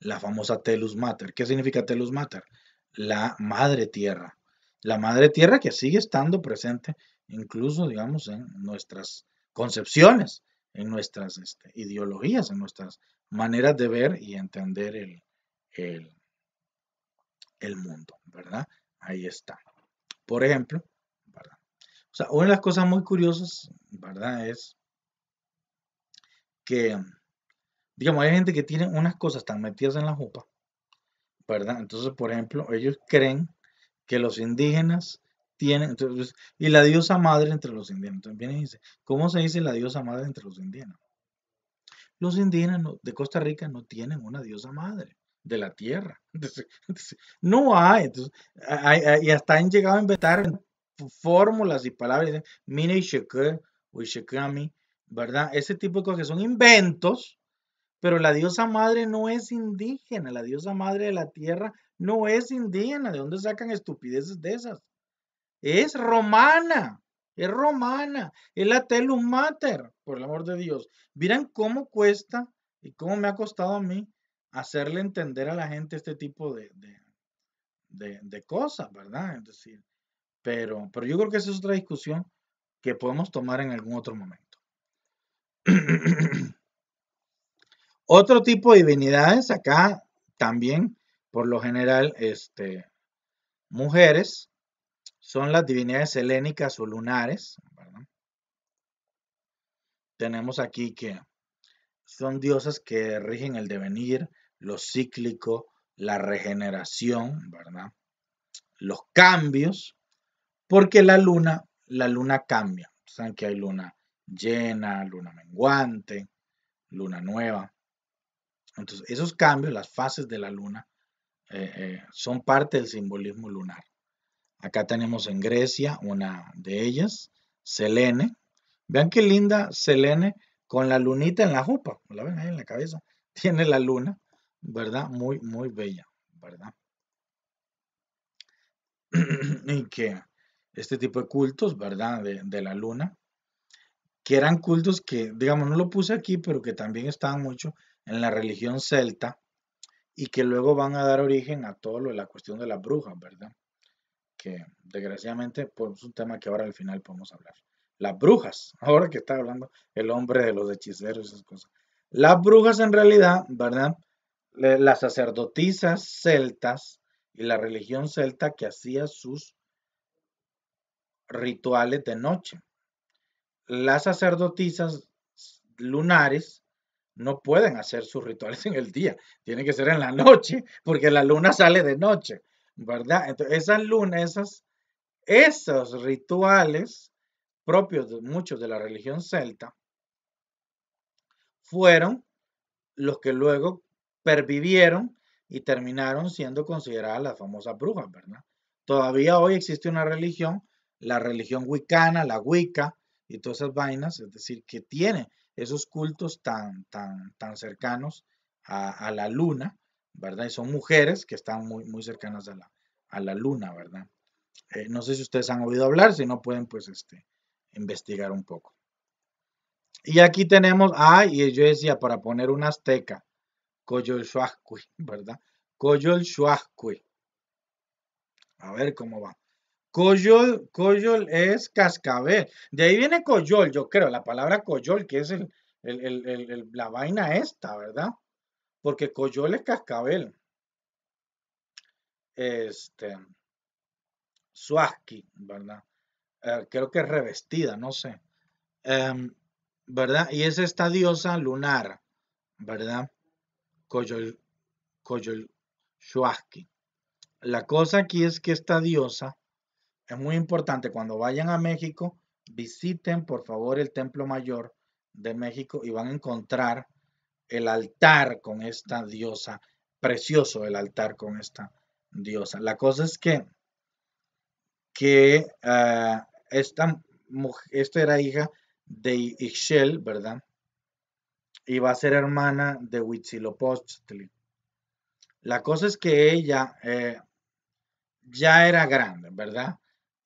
La famosa Telus Mater. ¿Qué significa Telus Mater? La madre tierra. La madre tierra que sigue estando presente incluso, digamos, en nuestras concepciones en nuestras este, ideologías, en nuestras maneras de ver y entender el, el, el mundo, ¿verdad? Ahí está. Por ejemplo. O una de las cosas muy curiosas, ¿verdad? Es que, digamos, hay gente que tiene unas cosas tan metidas en la jupa, ¿verdad? Entonces, por ejemplo, ellos creen que los indígenas tienen, entonces, y la diosa madre entre los indígenas. Entonces y dice, ¿cómo se dice la diosa madre entre los indígenas? Los indígenas de Costa Rica no tienen una diosa madre de la tierra. *laughs* no hay. Entonces, y hasta han llegado a inventar fórmulas y palabras. Mine y o ¿verdad? Ese tipo de cosas que son inventos, pero la diosa madre no es indígena. La diosa madre de la tierra no es indígena. ¿De dónde sacan estupideces de esas? Es romana. Es romana. Es la telum mater, por el amor de Dios. Miren cómo cuesta y cómo me ha costado a mí hacerle entender a la gente este tipo de, de, cosas, ¿verdad? Es decir, pero, pero yo creo que esa es otra discusión que podemos tomar en algún otro momento. *clears throat* otro tipo de divinidades acá también, por lo general, este, mujeres, son las divinidades helénicas o lunares. ¿verdad? Tenemos aquí que son diosas que rigen el devenir, lo cíclico, la regeneración. Los cambios, porque la luna, la luna cambia. Saben que hay luna llena, luna menguante, luna nueva. Entonces, esos cambios, las fases de la luna, eh, eh, son parte del simbolismo lunar. Acá tenemos en Grecia una de ellas, Selene. Vean qué linda Selene con la lunita en la jupa. La ven ahí en la cabeza. *laughs* Tiene la luna. ¿verdad? Muy, muy bella, ¿verdad? *clears throat* y que este tipo de cultos, ¿verdad? De, la luna, que eran cultos que, digamos, no lo puse aquí, pero que también estaban mucho en la religión celta y que luego van a dar origen a todo lo de la cuestión de las brujas, ¿verdad? Que desgraciadamente, pues es un tema que ahora al final podemos hablar. Las brujas, *laughs* ahora que está hablando el hombre de los hechiceros, esas cosas. Las brujas en realidad, ¿verdad? las sacerdotisas celtas y la religión celta que hacía sus rituales de noche. Las sacerdotisas lunares no pueden hacer sus rituales en el día, tiene que ser en la noche, porque la luna sale de noche, ¿verdad? Entonces, esas lunas, esas, esos rituales propios de muchos de la religión celta fueron los que luego pervivieron y terminaron siendo consideradas las famosas brujas, ¿verdad? Todavía hoy existe una religión, la religión wicana, la wicca y todas esas vainas, es decir, que tiene esos cultos tan, tan, tan cercanos a, la luna, ¿verdad? Y son mujeres que están muy, muy cercanas a la, a la luna, ¿verdad? Eh, no sé si ustedes han oído hablar, si no pueden, pues, este, investigar un poco. Y aquí tenemos, ah, y yo decía, para poner una azteca, Coyol Shuascui, ¿verdad? Coyol Shuascui. A ver cómo va. Coyol, coyol es cascabel. De ahí viene coyol, yo creo, la palabra coyol, que es el, la vaina esta, ¿verdad? Porque coyol es cascabel. Este. Suaski, ¿verdad? Eh, creo que es revestida, no sé. Em, ¿Verdad? Y es esta diosa lunar, ¿verdad? Coyol, La cosa aquí es que esta diosa es muy importante. Cuando vayan a México, visiten por favor el Templo Mayor de México y van a encontrar el altar con esta diosa. Precioso el altar con esta diosa. La cosa es que, que eh, esta, esta era hija de Ixchel, ¿verdad? y va a ser hermana de Huitzilopochtli. La cosa es que ella eh, ya era grande, ¿verdad?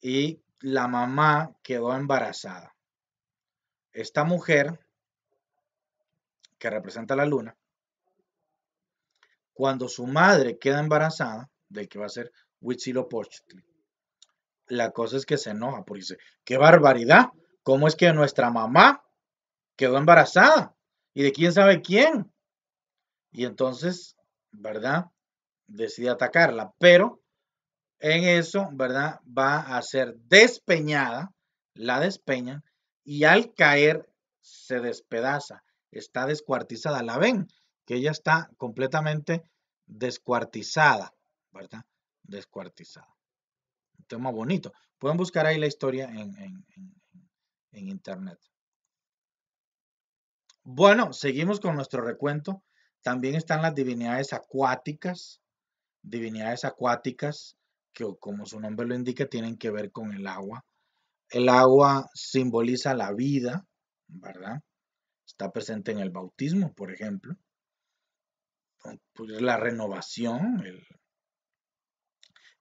Y la mamá quedó embarazada. Esta mujer, que representa la luna, cuando su madre queda embarazada, del que va a ser Huitzilopochtli, la cosa es que se enoja porque dice, qué barbaridad, ¿cómo es que nuestra mamá quedó embarazada y de quién sabe quién. Y entonces, ¿verdad? Decide atacarla, pero en eso, ¿verdad? Va a ser despeñada, la despeñan y al caer se despedaza, está descuartizada. La ven que ella está completamente descuartizada, ¿verdad? Descuartizada. Un tema bonito. Pueden buscar ahí la historia en, en internet. Bueno, seguimos con nuestro recuento. También están las divinidades acuáticas, divinidades acuáticas que como su nombre lo indica tienen que ver con el agua. El agua simboliza la vida, ¿verdad? Está presente en el bautismo, por ejemplo. Pues, la renovación,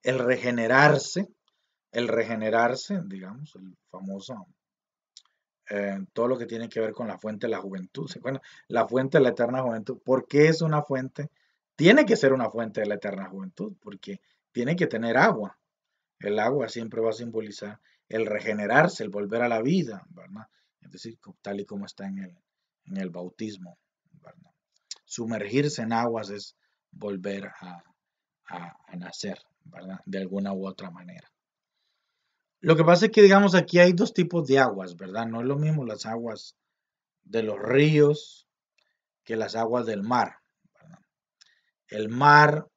el, regenerarse, el regenerarse, digamos, el famoso, eh, todo lo que tiene que ver con la fuente de la juventud. Bueno, la fuente de la eterna juventud. ¿Por qué es una fuente? Tiene que ser una fuente de la eterna juventud, porque tiene que tener agua. El agua siempre va a simbolizar el regenerarse, el volver a la vida, ¿verdad? Es decir, tal y como está en el, en el bautismo. Sumergirse en aguas es volver a, a nacer, ¿verdad? De alguna u otra manera. Lo que pasa es que, digamos, aquí hay dos tipos de aguas, ¿verdad? No es lo mismo las aguas de los ríos que las aguas del mar. El mar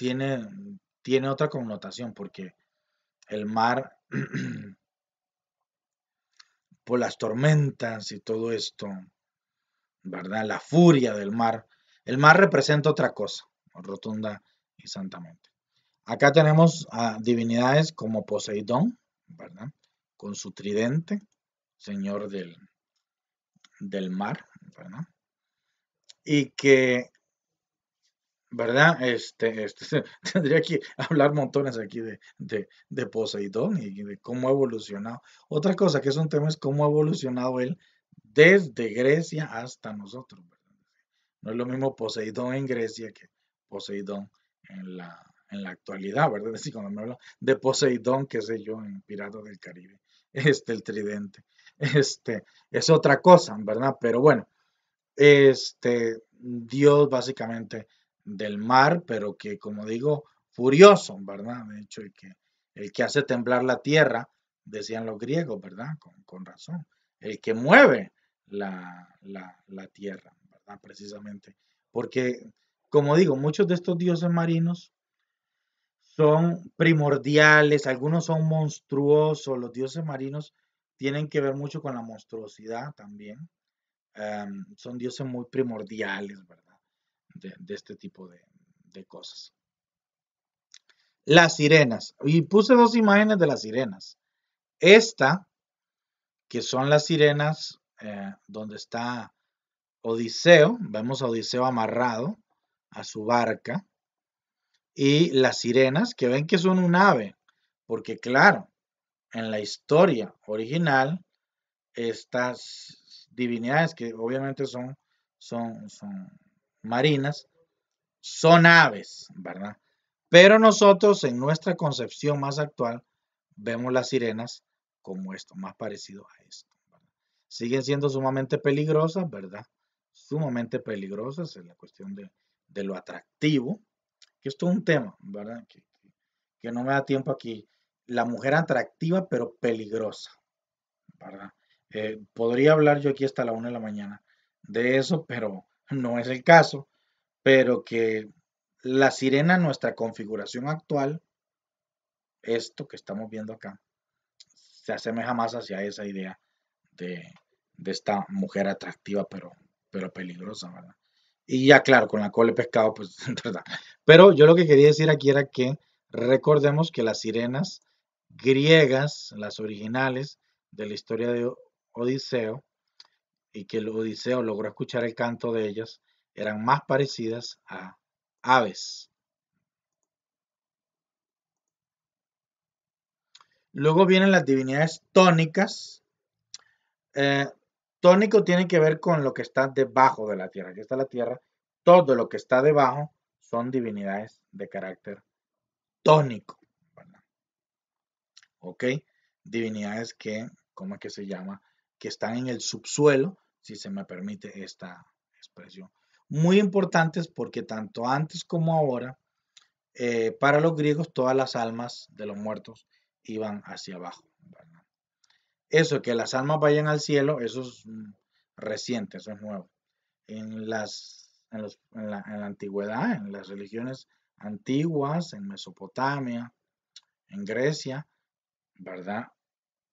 tiene, tiene otra connotación porque el mar, *clears throat* por las tormentas y todo esto, ¿verdad? La furia del mar, el mar representa otra cosa, rotunda y santamente. Acá tenemos a divinidades como Poseidón, ¿verdad? Con su tridente, señor del, del mar, ¿verdad? Y que, ¿verdad? Este, este *laughs* tendría que hablar montones aquí de, de, Poseidón y de cómo ha evolucionado. Otra cosa que es un tema es cómo ha evolucionado él desde Grecia hasta nosotros. No es lo mismo Poseidón en Grecia que Poseidón en la, en la actualidad, ¿verdad? *laughs* Es decir, cuando me hablo de Poseidón, qué sé yo, en Piratas del Caribe, este, el tridente, este, es otra cosa, ¿verdad? Pero bueno, este, Dios básicamente del mar, pero que, como digo, furioso, ¿verdad? De hecho, el que, hace temblar la tierra, decían los griegos, ¿verdad? Con, razón. El que mueve la, la tierra, ¿verdad? Precisamente. Porque, como digo, muchos de estos dioses marinos son primordiales, algunos son monstruosos, los dioses marinos tienen que ver mucho con la monstruosidad también. Em, son dioses muy primordiales, ¿verdad? De, este tipo de, cosas. Las sirenas. Y puse dos imágenes de las sirenas. Esta, que son las sirenas eh, donde está Odiseo, vemos a Odiseo amarrado a su barca y las sirenas que ven que son un ave, porque claro, en la historia original, estas divinidades que obviamente son, son, son marinas, son aves, ¿verdad? Pero nosotros en nuestra concepción más actual vemos las sirenas como esto, más parecido a esto. Siguen siendo sumamente peligrosas, ¿verdad? Sumamente peligrosas en la cuestión de, de lo atractivo, que esto es un tema, ¿verdad? Que, no me da tiempo aquí. La mujer atractiva pero peligrosa, ¿verdad? Eh, podría hablar yo aquí hasta la una de la mañana de eso, pero no es el caso. Pero que la sirena, nuestra configuración actual, esto que estamos viendo acá, se asemeja más hacia esa idea de, de esta mujer atractiva pero, pero peligrosa, ¿verdad? Y ya claro, con la cola de pescado, pues, *laughs* ¿verdad? Pero yo lo que quería decir aquí era que recordemos que las sirenas griegas, las originales de la historia de Odiseo, y que el Odiseo logró escuchar el canto de ellas, eran más parecidas a aves. Luego vienen las divinidades tónicas. Eh, Tónico tiene que ver con lo que está debajo de la tierra. Aquí está la tierra. Todo lo que está debajo son divinidades de carácter tónico. ¿Ok? Divinidades que, ¿cómo es que se llama? Que están en el subsuelo, si se me permite esta expresión. Muy importantes porque tanto antes como ahora, eh, para los griegos todas las almas de los muertos iban hacia abajo. Eso, que las almas vayan al cielo, eso es mm, reciente, eso es nuevo. En, las, en, la, en la antigüedad, en las religiones antiguas, en Mesopotamia, en Grecia, ¿verdad?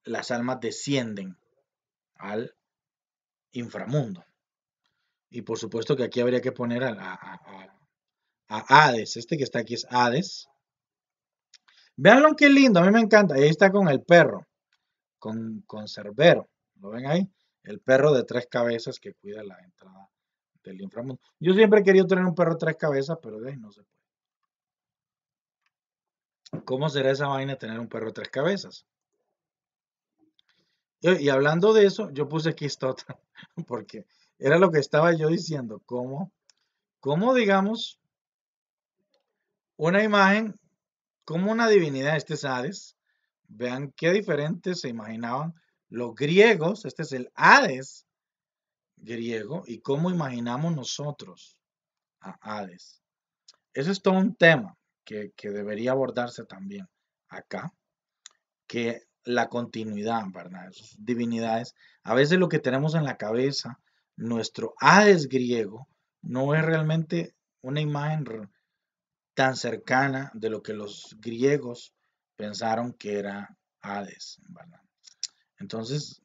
Las almas descienden al inframundo. Y por supuesto que aquí habría que poner a, Hades. Este que está aquí es Hades. Veanlo qué lindo, a mí me encanta. Ahí está con el perro, con, con Cerbero. ¿Lo ven ahí? El perro de tres cabezas que cuida la entrada del inframundo. Yo siempre he querido tener un perro de tres cabezas, pero de ahí no se puede. ¿Cómo será esa vaina tener un perro de tres cabezas? Y, hablando de eso, yo puse aquí esta *laughs* otra, porque era lo que estaba yo diciendo, cómo, cómo digamos, una imagen, como una divinidad, este es Hades, vean qué diferente se imaginaban los griegos, este es el Hades griego, y cómo imaginamos nosotros a Hades. Ese es todo un tema que, que debería abordarse también acá, que la continuidad, ¿verdad? Esas divinidades. A veces lo que tenemos en la cabeza, nuestro Hades griego, no es realmente una imagen tan cercana de lo que los griegos pensaron que era Hades, ¿verdad? Entonces,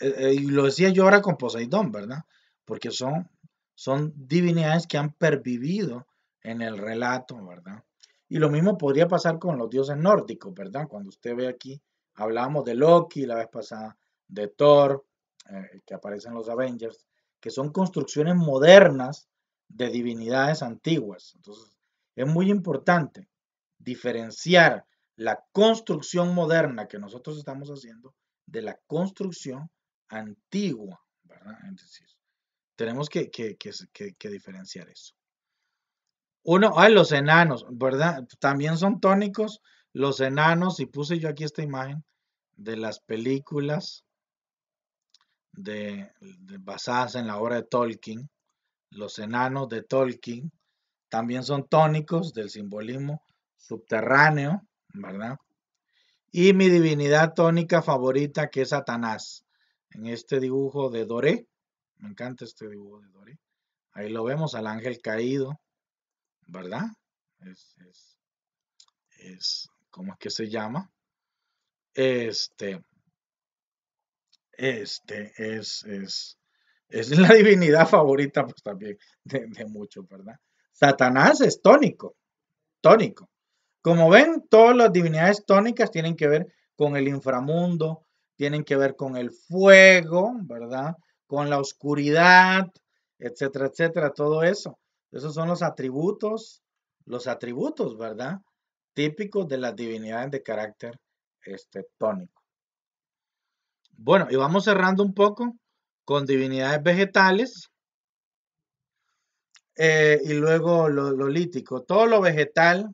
eh, eh, y lo decía yo ahora con Poseidón, ¿verdad? Porque son, son divinidades que han pervivido en el relato, ¿verdad? Y lo mismo podría pasar con los dioses nórdicos, ¿verdad? Cuando usted ve aquí Hablábamos de Loki la vez pasada, de Thor, eh, que aparece en los Avengers, que son construcciones modernas de divinidades antiguas. Entonces, es muy importante diferenciar la construcción moderna que nosotros estamos haciendo de la construcción antigua, ¿verdad? Es decir, tenemos que, que diferenciar eso. Uno, ay, los enanos, ¿verdad? También son tónicos los enanos, y puse yo aquí esta imagen de las películas de, basadas en la obra de Tolkien, los enanos de Tolkien, también son tónicos del simbolismo subterráneo, ¿verdad? Y mi divinidad tónica favorita que es Satanás, en este dibujo de Doré, me encanta este dibujo de Doré, ahí lo vemos al ángel caído, ¿verdad? Es, es, es ¿cómo es que se llama? Este, este es, es, es la *laughs* divinidad favorita, pues también, de, de muchos, ¿verdad? Satanás es tónico, tónico. Como ven, todas las divinidades tónicas tienen que ver con el inframundo, tienen que ver con el fuego, ¿verdad? Con la oscuridad, etcétera, etcétera, todo eso. Esos son los atributos, los atributos, ¿verdad? Típicos de las divinidades de carácter este, tónico. Bueno, y vamos cerrando un poco con divinidades vegetales eh, y luego lo, lo, lítico. Todo lo vegetal,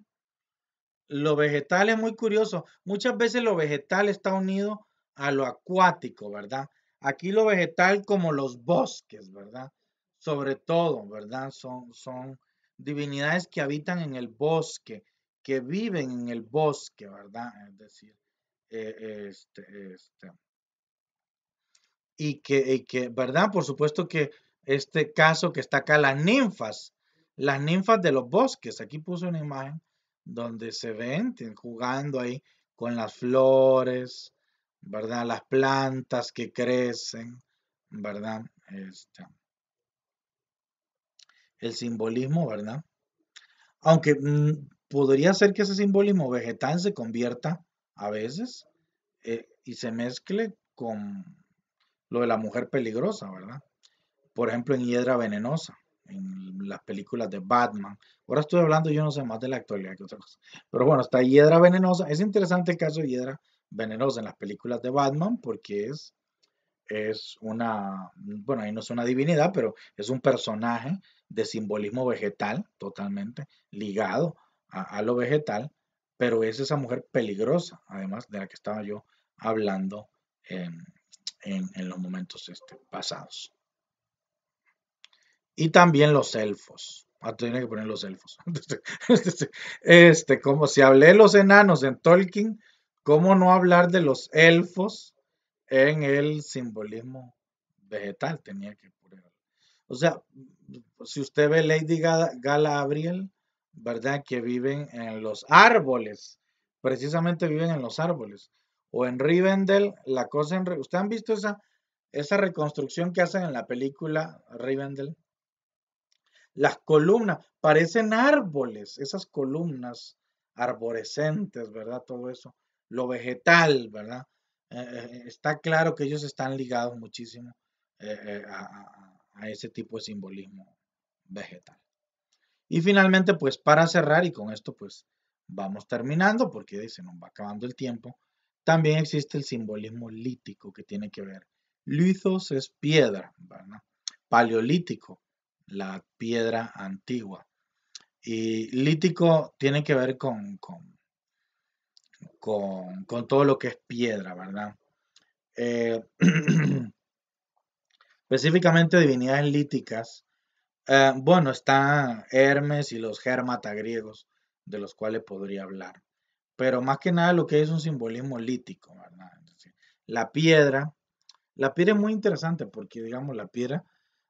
lo vegetal es muy curioso. Muchas veces lo vegetal está unido a lo acuático, ¿verdad? Aquí lo vegetal como los bosques, ¿verdad? Sobre todo, ¿verdad? Son, son divinidades que habitan en el bosque, que viven en el bosque, ¿verdad? Es decir, eh, este, este, y que, que, ¿verdad? Por supuesto que este caso que está acá, las ninfas, las ninfas de los bosques, aquí puse una imagen donde se ven jugando ahí con las flores, ¿verdad? Las plantas que crecen, ¿verdad? Este, el simbolismo, ¿verdad? Aunque mm, podría ser que ese simbolismo vegetal se convierta a veces eh, y se mezcle con lo de la mujer peligrosa, ¿verdad? Por ejemplo, en Hiedra Venenosa, en las películas de Batman. Ahora estoy hablando, yo no sé más de la actualidad que otra cosa. Pero bueno, está Hiedra Venenosa. Es interesante el caso de Hiedra Venenosa en las películas de Batman porque es, es una, bueno, ahí no es una divinidad, pero es un personaje de simbolismo vegetal totalmente ligado a, lo vegetal, pero es esa mujer peligrosa, además de la que estaba yo hablando en, en, los momentos este, pasados. Y también los elfos. Ah, tiene que poner los elfos. *laughs* Este, como si hablé de los enanos en Tolkien, ¿cómo no hablar de los elfos en el simbolismo vegetal? Tenía que poner. O sea, si usted ve Lady Galadriel, ¿verdad? Que viven en los árboles. Precisamente viven en los árboles. O en Rivendell, la cosa en... ¿Ustedes han visto esa, esa reconstrucción que hacen en la película Rivendell? Las columnas parecen árboles, esas columnas arborescentes, ¿verdad? Todo eso. Lo vegetal, ¿verdad? Eh, eh, está claro que ellos están ligados muchísimo eh, a ese tipo de simbolismo vegetal. Y finalmente, pues para cerrar, y con esto pues vamos terminando porque se nos va acabando el tiempo, también existe el simbolismo lítico que tiene que ver. Lithos es piedra, ¿verdad? Paleolítico, la piedra antigua. Y lítico tiene que ver con, con, con, todo lo que es piedra, ¿verdad? Eh, *clears throat* específicamente divinidades líticas eh, bueno, está Hermes y los germata griegos, de los cuales podría hablar. Pero más que nada lo que es un simbolismo lítico, ¿verdad? la piedra, la piedra es muy interesante porque, digamos, la piedra,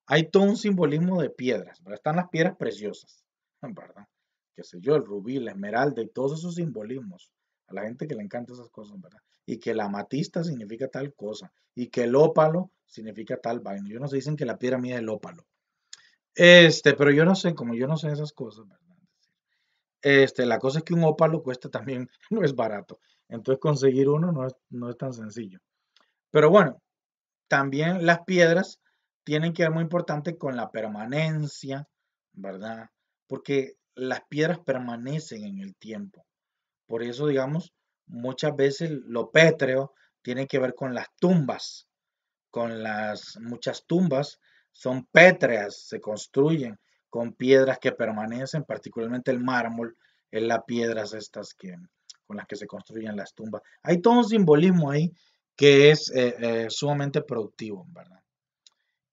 hay todo un simbolismo de piedras, ¿verdad? Están las piedras preciosas, ¿verdad? Qué sé yo, el rubí, la esmeralda y todos esos simbolismos. A la gente que le encanta esas cosas, ¿verdad? Y que la amatista significa tal cosa y que el ópalo significa tal vaina. Yo no sé, dicen que la piedra es el ópalo. Este, pero yo no sé, como yo no sé esas cosas. Este, la cosa es que un ópalo cuesta también, *laughs* no es barato. Entonces conseguir uno no es, no es tan sencillo. Pero bueno, también las piedras tienen que ver muy importante con la permanencia, ¿verdad? Porque las piedras permanecen en el tiempo. Por eso, digamos, muchas veces lo pétreo tiene que ver con las tumbas, con las muchas tumbas son pétreas, se construyen con piedras que permanecen, particularmente el mármol, es las piedras estas que, con las que se construyen las tumbas. Hay todo un simbolismo ahí que es eh, eh, sumamente productivo, ¿verdad?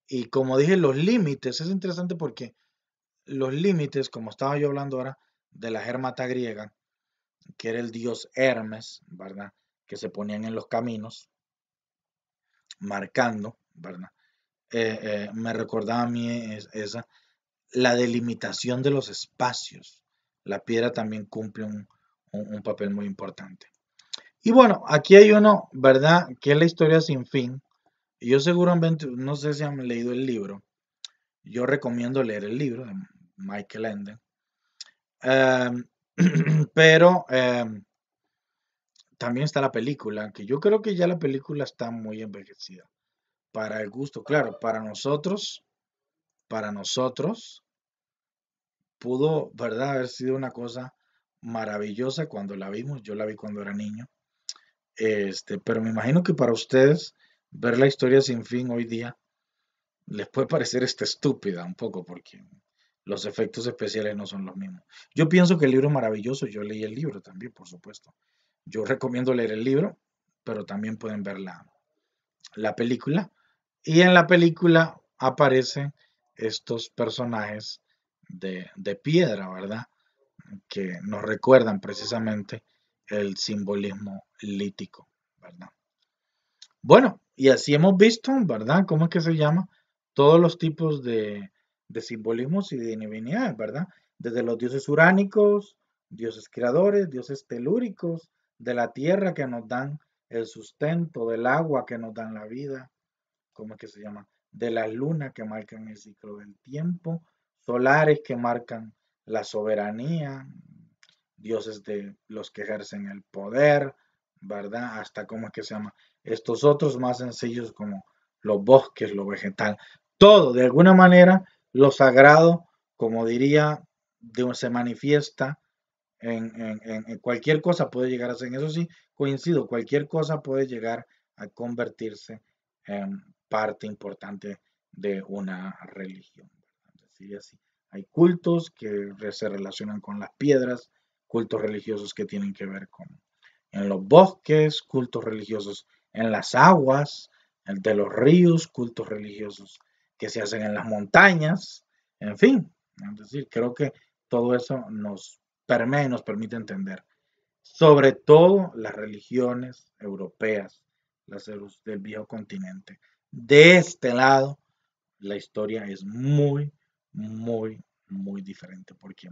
Y como dije, los límites, es interesante porque los límites, como estaba yo hablando ahora de la germata griega, que era el dios Hermes, ¿verdad? Que se ponían en los caminos, marcando, ¿verdad? Eh, eh, me recordaba a mí esa, la delimitación de los espacios. La piedra también cumple un, papel muy importante. Y bueno, aquí hay uno, ¿verdad? Que es la historia sin fin. Yo seguramente, no sé si han leído el libro. Yo recomiendo leer el libro de Michael Ende. Em, *clears throat* pero em, también está la película, que yo creo que ya la película está muy envejecida para el gusto, claro, para nosotros, para nosotros, pudo, ¿verdad?, haber sido una cosa maravillosa cuando la vimos. Yo la vi cuando era niño. Este, pero me imagino que para ustedes ver la historia sin fin hoy día les puede parecer esta estúpida un poco porque los efectos especiales no son los mismos. Yo pienso que el libro es maravilloso, yo leí el libro también, por supuesto. Yo recomiendo leer el libro, pero también pueden ver la, la película. Y en la película aparecen estos personajes de, piedra, ¿verdad? Que nos recuerdan precisamente el simbolismo lítico, ¿verdad? Bueno, y así hemos visto, ¿verdad? ¿Cómo es que se llama? Todos los tipos de, de simbolismos y de divinidades, ¿verdad? Desde los dioses uránicos, dioses creadores, dioses telúricos, de la tierra que nos dan el sustento, del agua que nos dan la vida, ¿cómo es que se llama? De la luna que marcan el ciclo del tiempo, solares que marcan la soberanía, dioses de los que ejercen el poder, ¿verdad? Hasta cómo es que se llama. Estos otros más sencillos como los bosques, lo vegetal, todo, de alguna manera, lo sagrado, como diría, se manifiesta en, en, cualquier cosa puede llegar a ser, eso sí, coincido, cualquier cosa puede llegar a convertirse en parte importante de una religión. así. Hay cultos que se relacionan con las piedras, cultos religiosos que tienen que ver con en los bosques, cultos religiosos en las aguas, el los ríos, cultos religiosos que se hacen en las montañas, en fin. Es decir, creo que todo eso nos permite y nos permite entender, sobre todo las religiones europeas, las del viejo continente. De este lado, la historia es muy, muy, muy diferente, porque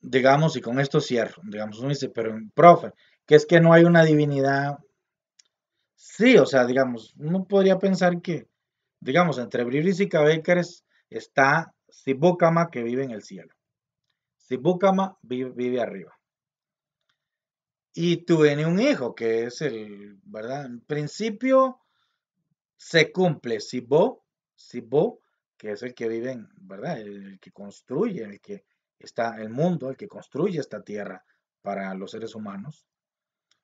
digamos, y con esto cierro, digamos, uno dice, pero profe, que es que no hay una divinidad. Sí, o sea, digamos, uno podría pensar que, digamos, entre Bribris y Cabécares está Sibúcama que vive en el cielo. Sibúcama vive, vive arriba. Y tiene un hijo que es el, ¿verdad? En principio se cumple Sibó, Sibó, que es el que vive en, ¿verdad? El, que construye, el que está el mundo, el que construye esta tierra para los seres humanos.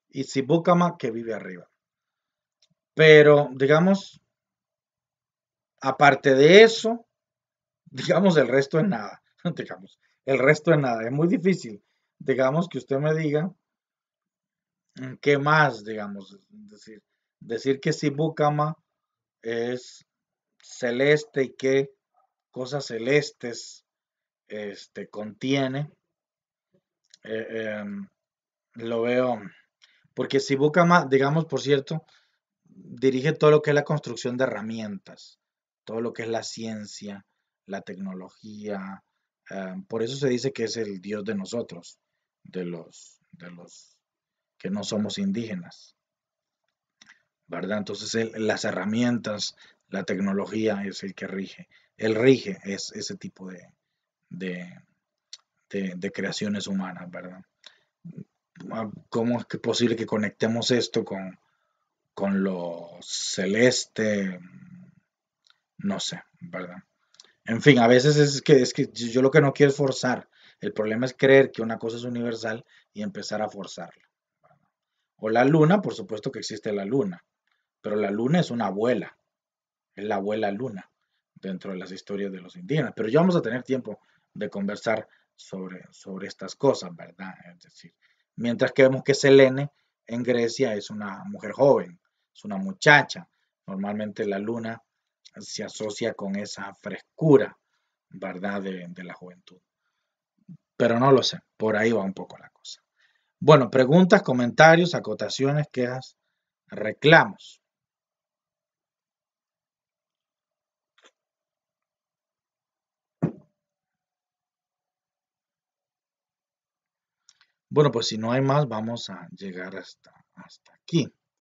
Y Sibúcama que vive arriba. Pero, digamos, aparte de eso, *laughs* digamos, el resto es nada. *laughs* digamos, el resto es nada. Es muy difícil. Digamos que usted me diga qué más, digamos, decir, decir que Sibúcama es celeste y qué cosas celestes este, contiene. Eh, em, lo veo, porque Sibúcama, digamos, por cierto, dirige todo lo que es la construcción de herramientas, todo lo que es la ciencia, la tecnología. Em, por eso se dice que es el Dios de nosotros, de los, de los que no somos indígenas. ¿verdad? Entonces las herramientas, la tecnología es el que rige. Él rige es ese tipo de, de, creaciones humanas, ¿verdad? Ah, ¿Cómo es que posible que conectemos esto con, con lo celeste? No sé, ¿verdad? En fin, a veces es que, es que yo lo que no quiero es forzar. El problema es creer que una cosa es universal y empezar a forzarla. O la luna, por supuesto que existe la luna, pero la luna es una abuela, es la abuela luna dentro de las historias de los indígenas. Pero ya vamos a tener tiempo de conversar sobre, sobre estas cosas, ¿verdad? Es decir, mientras que vemos que Selene en Grecia es una mujer joven, es una muchacha. Normalmente la luna se asocia con esa frescura, ¿verdad? De, de la juventud. Pero no lo sé, por ahí va un poco la cosa. Bueno, preguntas, comentarios, acotaciones, quejas, reclamos. Bueno, pues si no hay más, vamos a llegar hasta, hasta aquí.